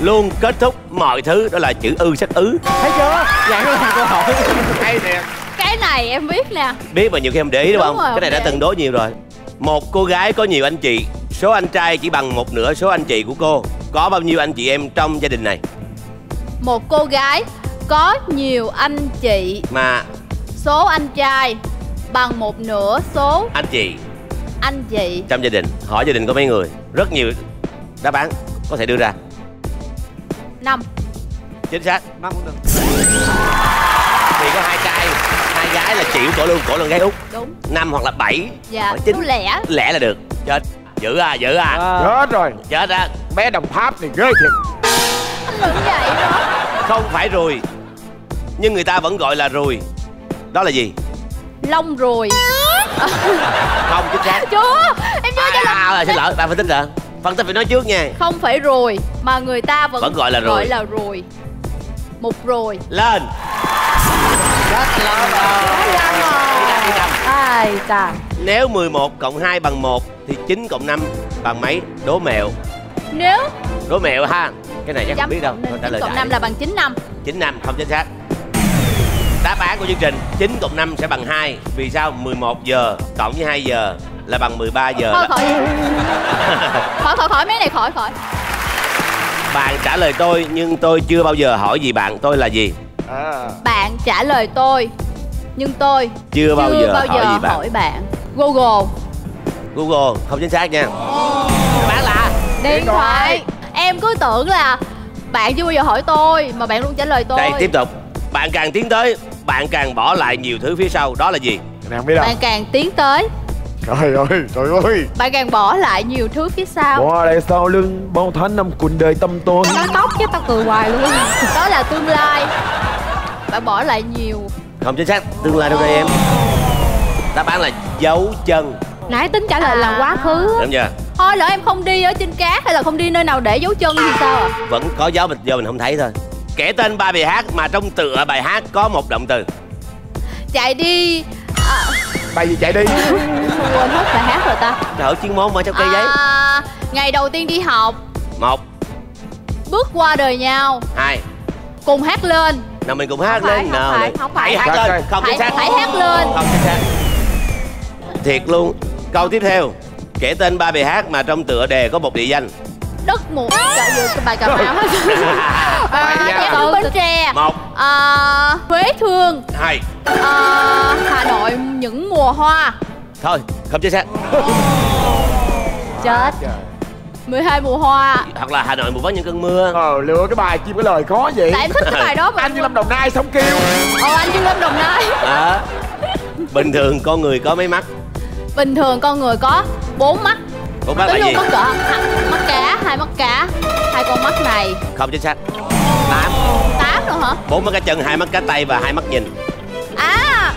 Luôn kết thúc mọi thứ Đó là chữ ư sắc ứ. Thấy chưa, dạng là câu hỏi. Hay nè Cái này em biết nè. Biết mà nhiều khi em để ý đúng Đúng không? rồi, Cái này đã ok. từng đối nhiều rồi. Một cô gái có nhiều anh chị Số anh trai chỉ bằng một nửa số anh chị của cô. Có bao nhiêu anh chị em trong gia đình này? Một cô gái Có nhiều anh chị. Mà Số anh trai Bằng một nửa số anh chị anh chị. trong gia đình. Hỏi gia đình có mấy người? Rất nhiều đáp án có thể đưa ra. Năm. Chính xác. Năm cũng được. Thì có hai trai Hai gái là chị của cổ luôn Cổ là gái út. Đúng. Năm hoặc là bảy. Dạ chín. Đúng lẻ Lẻ là được. Chết. Dữ à dữ à. À, Chết rồi. Chết á. Bé Đồng Tháp này ghê thiệt. Đừng vậy đó. Không phải ruồi Nhưng người ta vẫn gọi là ruồi Đó là gì? Lông ruồi Không chính xác. Chưa Em chưa cho à, à, là à, xin lỗi bạn phân tích rồi phân tích phải nói trước nha. Không phải ruồi Mà người ta vẫn, Vẫn gọi là ruồi. Gọi là ruồi Một ruồi lên Ai chà. Nếu 11 cộng 2 bằng 1 Thì 9 cộng 5 bằng mấy? Đố mẹo. Nếu Đố mẹo ha. Cái này chắc không biết đâu. Thôi trả lời cộng đại. 5 là bằng 9 năm. 9 năm không chính xác. Đáp án của chương trình 9 cộng 5 sẽ bằng 2 Vì sao? 11 giờ cộng với 2 giờ Là bằng 13 giờ Thôi khỏi Khỏi khỏi khỏi mấy này khỏi khỏi. Bạn trả lời tôi Nhưng tôi chưa bao giờ hỏi gì bạn. Tôi là gì à. Bạn trả lời tôi. Nhưng tôi Chưa bao chưa giờ bao hỏi giờ gì bạn. hỏi bạn. Google. Google không chính xác nha. Bạn là Điện thoại. Em cứ tưởng là Bạn chưa bao giờ hỏi tôi Mà bạn luôn trả lời tôi. Đây tiếp tục. Bạn càng tiến tới Bạn càng bỏ lại nhiều thứ phía sau. Đó là gì? Không biết đâu. Bạn càng tiến tới. Trời ơi trời ơi. Bạn càng bỏ lại nhiều thứ phía sau. Bỏ lại sau lưng bao tháng năm cuộc đời tâm tôi Nói tóc chứ tao cười hoài luôn. Đó là tương lai Bạn bỏ lại nhiều. Không chính xác Tương lai đâu đây em? Đáp án là dấu chân. Nãy tính trả lời là quá khứ. Đúng chưa? Thôi lỡ em không đi ở trên cát hay là không đi nơi nào để dấu chân thì sao? À? vẫn có dấu mình do mình không thấy thôi. Kể tên ba bài hát mà trong tựa bài hát có một động từ. Chạy đi. À, Bài gì chạy đi? Quên hết bài hát rồi ta. Trời ơi chuyên môn mà trong cây giấy. à, Ngày đầu tiên đi học. Một. Bước qua đời nhau. Hai. Cùng hát lên nào mình cùng hát Không phải, lên không nào phải, không phải. hát lên không chính xác. hãy hát lên. Không chính xác. Thiệt luôn. Câu tiếp theo. Kể tên ba bài hát mà trong tựa đề có một địa danh. Đất một Dạ vừa bài cà pháo à, thương Bến Tre. Một. À, Huế Thương. Hai. À, Hà Nội những mùa hoa. Thôi không chính xác. Chết 12 mùa hoa. Hoặc là hà nội mùa vắng những cơn mưa. Ờ lựa cái bài chim cái lời khó vậy. Tại em thích cái bài đó mà. Anh như Lâm Đồng Nai sống kêu Ồ anh Dương Lâm Đồng Nai. À, bình thường con người có mấy mắt? Bình thường con người có bốn mắt. Con mắt là Tính gì? luôn mắt cỡ Mắt cá, hai mắt cá Hai con mắt này. Không chính xác. Tám. Tám nữa hả? bốn mắt cá chân hai mắt cá tay và hai mắt nhìn. À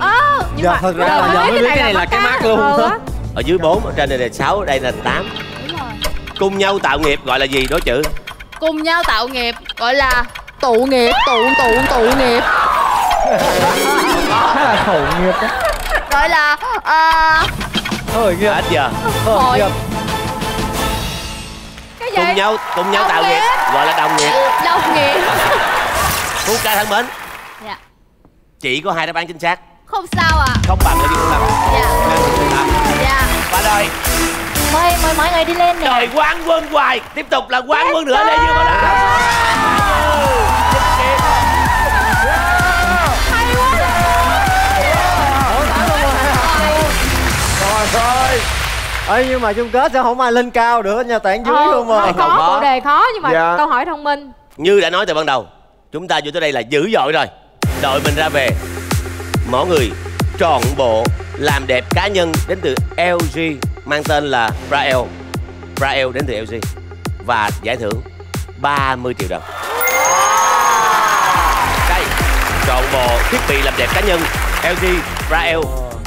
Ơ nhưng Giờ mà thật ra là giờ mới biết cái này là cái mát luôn. Á. ở dưới bốn ở trên này là sáu đây là tám. rồi. Cùng nhau tạo nghiệp gọi là gì đối chữ? Cùng nhau tạo nghiệp Gọi là tụ nghiệp Tụ tụ tụ nghiệp. Khá là khẩu nghiệp đấy Gọi là à, Khởi nghiệp. Hết giờ. Hội nghiệp. Cái gì? cùng nhau cùng nhau Đồng tạo nghiệp nghiệp. gọi là đồng nghiệp. Đồng nghiệp. Phú ca thân mến. Dạ. Chỉ có hai đáp án chính xác. Không sao à không bằng là dương lâm Dạ. Nam Trung Lâm. Dạ. Và đời Mời mời mọi người đi lên nè. Đời quán quân hoài. Tiếp tục là quán quân nữa để dương bảo đảm Rồi rồi ấy nhưng mà chung kết sẽ không ai lên cao được nhà toàn dưới Ờ, luôn mà không Không khó, có. bộ đề khó nhưng mà Dạ. câu hỏi thông minh. Như đã nói từ ban đầu chúng ta vô tới đây là dữ dội rồi. Đội mình ra về. Mỗi người trọn bộ làm đẹp cá nhân đến từ LG mang tên là Brael Brael đến từ LG và giải thưởng 30 triệu đồng. Đây trọn bộ thiết bị làm đẹp cá nhân LG Brael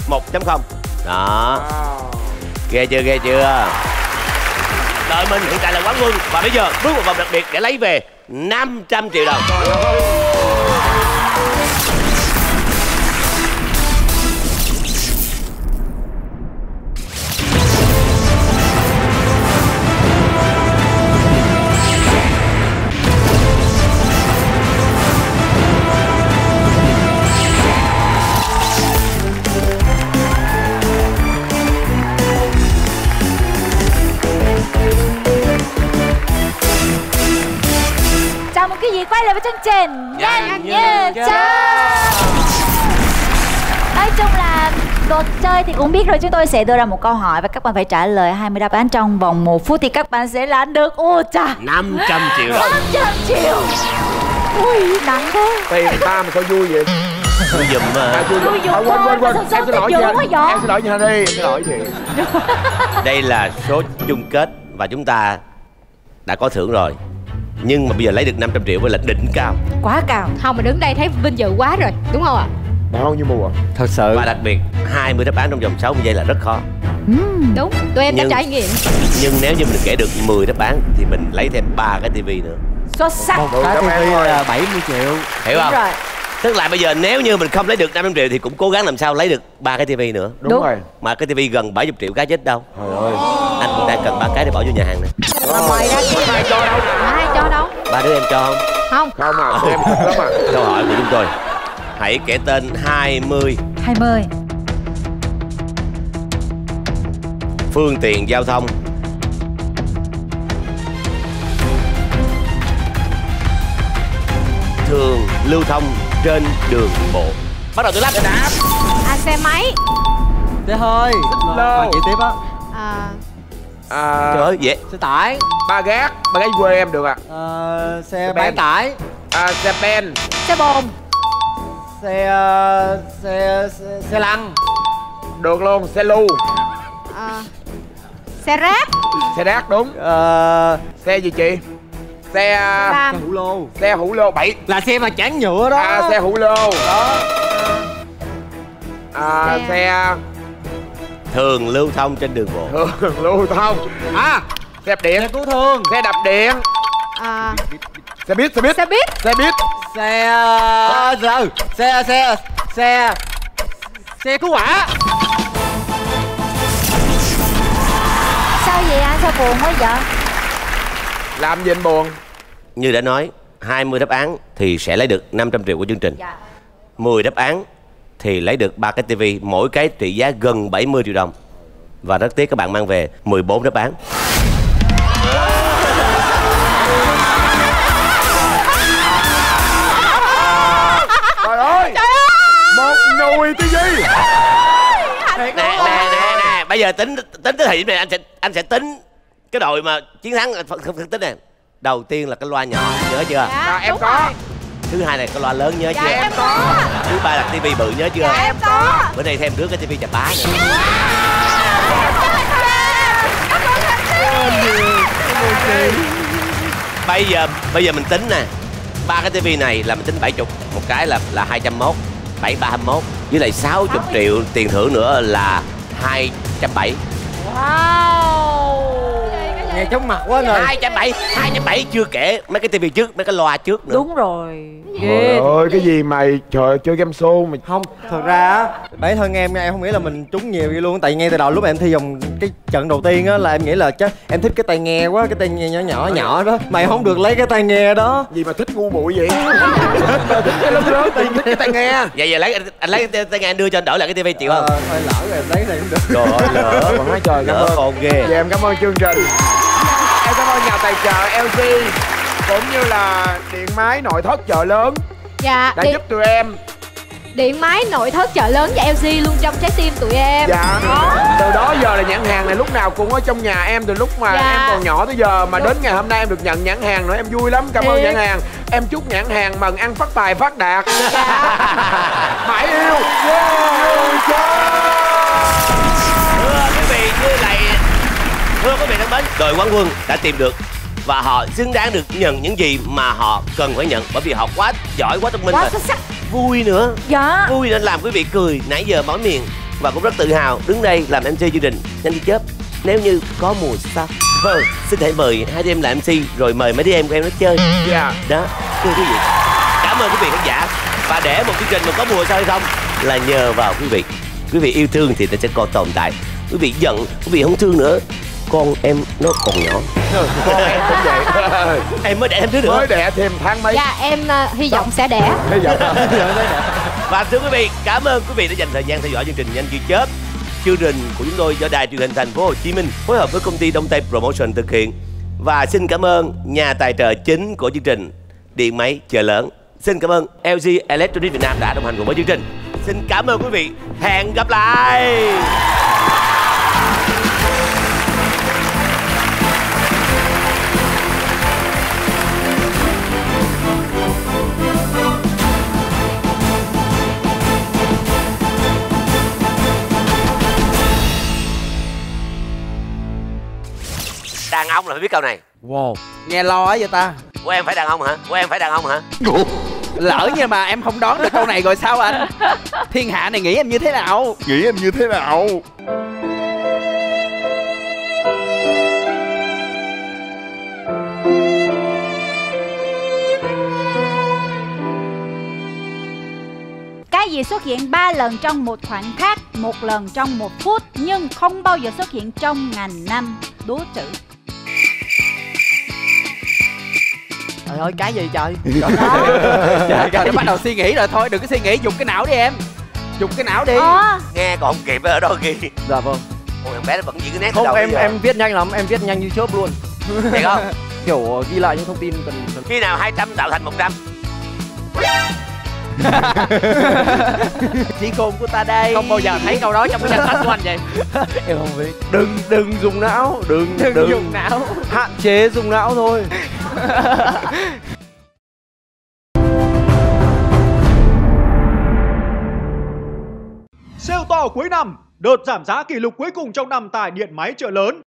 1.0 đó. Ghê chưa ghê chưa? Đội mình hiện tại là quán quân và bây giờ bước vào vòng đặc biệt để lấy về 500 triệu đồng biết rồi chúng tôi sẽ đưa ra một câu hỏi Và các bạn phải trả lời 20 đáp án trong vòng 1 phút Thì các bạn sẽ lãnh được. Ôi chà. 500 triệu đồng. 500 triệu. Ui nặng thế. Tiền ta mà sao vui vậy? Tôi dùm À, mà vui. Vui À, quên quên quên. Em xin lỗi vậy? Em xin lỗi nha đi Em xin lỗi chị đây là số chung kết và chúng ta đã có thưởng rồi. Nhưng mà bây giờ lấy được 500 triệu mới là đỉnh cao. Quá cao. Không mà đứng đây thấy vinh dự quá rồi Đúng không ạ? Bao nhiêu mùa? Thật sự. Và đặc biệt 20 đáp án trong vòng 60 giây là rất khó. Ừm. Đúng. Tụi em đã Nhưng- trải nghiệm. nhưng nếu như mình kể được 10 đáp án thì mình lấy thêm ba cái tivi nữa. Xuất sắc. Một cái tivi là 70 triệu. Hiểu Đúng không? rồi. Tức là bây giờ nếu như mình không lấy được 500 triệu thì cũng cố gắng làm sao lấy được ba cái tivi nữa. Đúng, Đúng. rồi. Mà cái tivi gần 70 triệu cái chết đâu. Trời ơi. Anh cũng đang cần ba cái để bỏ vô nhà hàng này. Mà ngoài ra kia Ai cho đâu? Ai cho đâu? Ba đứa em cho không? Không. Không à Em lắm à. Câu hỏi của chúng tôi hãy kể tên 20 20 phương tiện giao thông. Thường lưu thông trên đường bộ. Bắt đầu từ lắc đáp À xe máy. Thế thôi lâu. Chị tiếp á. À, À. Trời ơi dễ xe tải. Ba gác Ba gác quê em được à ờ, xe ben. bán tải. À xe pen Xe bồn xe ờ, xe xe, xe lăn. Được luôn Xe lu. À, Xe rác. Xe đát đúng. Ờ, Xe gì chị? Xe Làm. hủ lô. Xe hủ lô bảy. Là xe mà chán nhựa đó. À xe hủ lô. Đó. À Xe- xe thường lưu thông trên đường bộ. Thường lưu thông. À. Xe đạp điện. Cứu thương. Xe đạp điện. À, xe buýt xe buýt. Xe buýt. Xe buýt. Xe ờ, ừ, xe xe xe xe cứu hỏa. Sao vậy anh? Sao buồn quá vậy? làm gì anh buồn? Như đã nói 20 đáp án thì sẽ lấy được 500 triệu của chương trình. 10 đáp án thì lấy được ba cái tivi mỗi cái trị giá gần 70 triệu đồng. Và rất tiếc các bạn mang về 14 đáp án một nùi tivi nè nè nè nè. Bây giờ tính tính tới thị này anh sẽ anh sẽ tính cái đội mà chiến thắng phân, phân, phân tích này đầu tiên là cái loa nhỏ nhớ chưa? À, em đúng có. Rồi. thứ hai là cái loa lớn nhớ Dạ chưa? em có. Thứ ba là tivi bự nhớ chưa? Dạ em có. Bữa nay thêm đứa cái tivi chà bá nữa bây giờ bây giờ mình tính nè. Ba cái tivi này là mình tính 70 một cái là là 201 7 321 với lại 60 triệu tiền thưởng nữa là 270 nghe chóng mặt quá rồi 270 270 chưa kể mấy cái tivi trước mấy cái loa trước nữa. Đúng rồi. Trời ơi cái gì mày? Trời ơi, chơi game show mà. Không thật ra á bản thân em em không nghĩ là mình trúng nhiều vậy luôn. Tại ngay từ đầu lúc em thi vòng cái trận đầu tiên á là em nghĩ là chắc em thích cái tai nghe quá cái tai nghe nhỏ nhỏ nhỏ đó. Mày không được lấy cái tai nghe đó. Gì mà thích ngu bụi vậy? Thích cái lớn lớn thích cái tai nghe. Vậy giờ lấy anh lấy cái tay nghe anh đưa cho anh đổi lại cái tivi chịu không? ờ thôi lỡ rồi em lấy này cũng được. Trời ơi lỡ. Còn nói trời cảm lỡ ơn. ghê. Dạ em cảm ơn chương trình. Em cảm ơn nhà tài trợ LG Cũng như là điện máy nội thất chợ lớn dạ Đã giúp tụi em điện máy nội thất chợ lớn và LG luôn trong trái tim tụi em. Dạ. Đó. Từ đó giờ là nhãn hàng này lúc nào cũng ở trong nhà em Từ lúc mà Dạ. em còn nhỏ tới giờ Mà Đúng. đến ngày hôm nay em được nhận nhãn hàng nữa Em vui lắm cảm ơn nhãn hàng. Em chúc nhãn hàng mừng ăn phát tài phát đạt. Dạ. Mãi yêu. Yêu thưa quý vị như này thưa quý vị thân mến đội quán quân đã tìm được và họ xứng đáng được nhận những gì mà họ cần phải nhận bởi vì họ quá giỏi quá thông minh Quá và xuất sắc vui nữa. Dạ. Vui nên làm quý vị cười nãy giờ mỏi miệng và cũng rất tự hào. Đứng đây làm MC chương trình nhanh đi chớp. Nếu như có mùa sau vâng xin hãy mời hai đứa em làm MC rồi mời mấy đứa em của em nó chơi. Dạ. Đó thưa quý vị. Cảm ơn quý vị khán giả. Và để một chương trình mà có mùa sau hay không là nhờ vào quý vị. Quý vị yêu thương thì nó sẽ còn tồn tại. Quý vị giận quý vị không thương nữa con em nó còn nhỏ. Con em cũng vậy em mới đẻ thêm đứa nữa. Mới đẻ thêm tháng mấy? Dạ em à, hy vọng sẽ đẻ. Bây giờ và thưa quý vị cảm ơn quý vị đã dành thời gian theo dõi chương trình nhanh như chớp chương trình của chúng tôi do đài truyền hình thành phố Hồ Chí Minh phối hợp với công ty Đông Tây Promotion thực hiện. Và xin cảm ơn nhà tài trợ chính của chương trình điện máy chợ lớn. Xin cảm ơn LG Electronics Việt Nam đã đồng hành cùng với chương trình. Xin cảm ơn quý vị. Hẹn gặp lại câu này. Wow. Nghe lo á vậy ta. Của em phải đàn ông hả? Của em phải đàn ông hả? Lỡ như mà em không đoán được câu này rồi sao anh? Thiên hạ này nghĩ em như thế nào? Nghĩ em như thế nào? Cái gì xuất hiện 3 lần trong một khoảnh khắc Một lần trong một phút Nhưng không bao giờ xuất hiện trong ngàn năm? Đố chữ Trời ơi cái gì trời? Trời trời nó bắt đầu suy nghĩ rồi thôi đừng có suy nghĩ dùng cái não đi em. Dùng cái não đi. Ờ. Nghe còn không kịp ở đó ghi. Dạ vâng. Ôi em bé nó vẫn giữ cái nét từ không đầu em em viết nhanh lắm em viết nhanh như chớp luôn. Thiệt không? Kiểu ờ, ghi lại những thông tin cần, cần khi nào 200 tạo thành 100 Trí khôn của ta đây. Không bao giờ thấy câu đó trong cái danh sách của anh vậy. Em không biết. Đừng đừng dùng não. Đừng Đừng dùng não. Hạn chế dùng não thôi. Sale to cuối năm, đợt giảm giá kỷ lục cuối cùng trong năm tại điện máy chợ lớn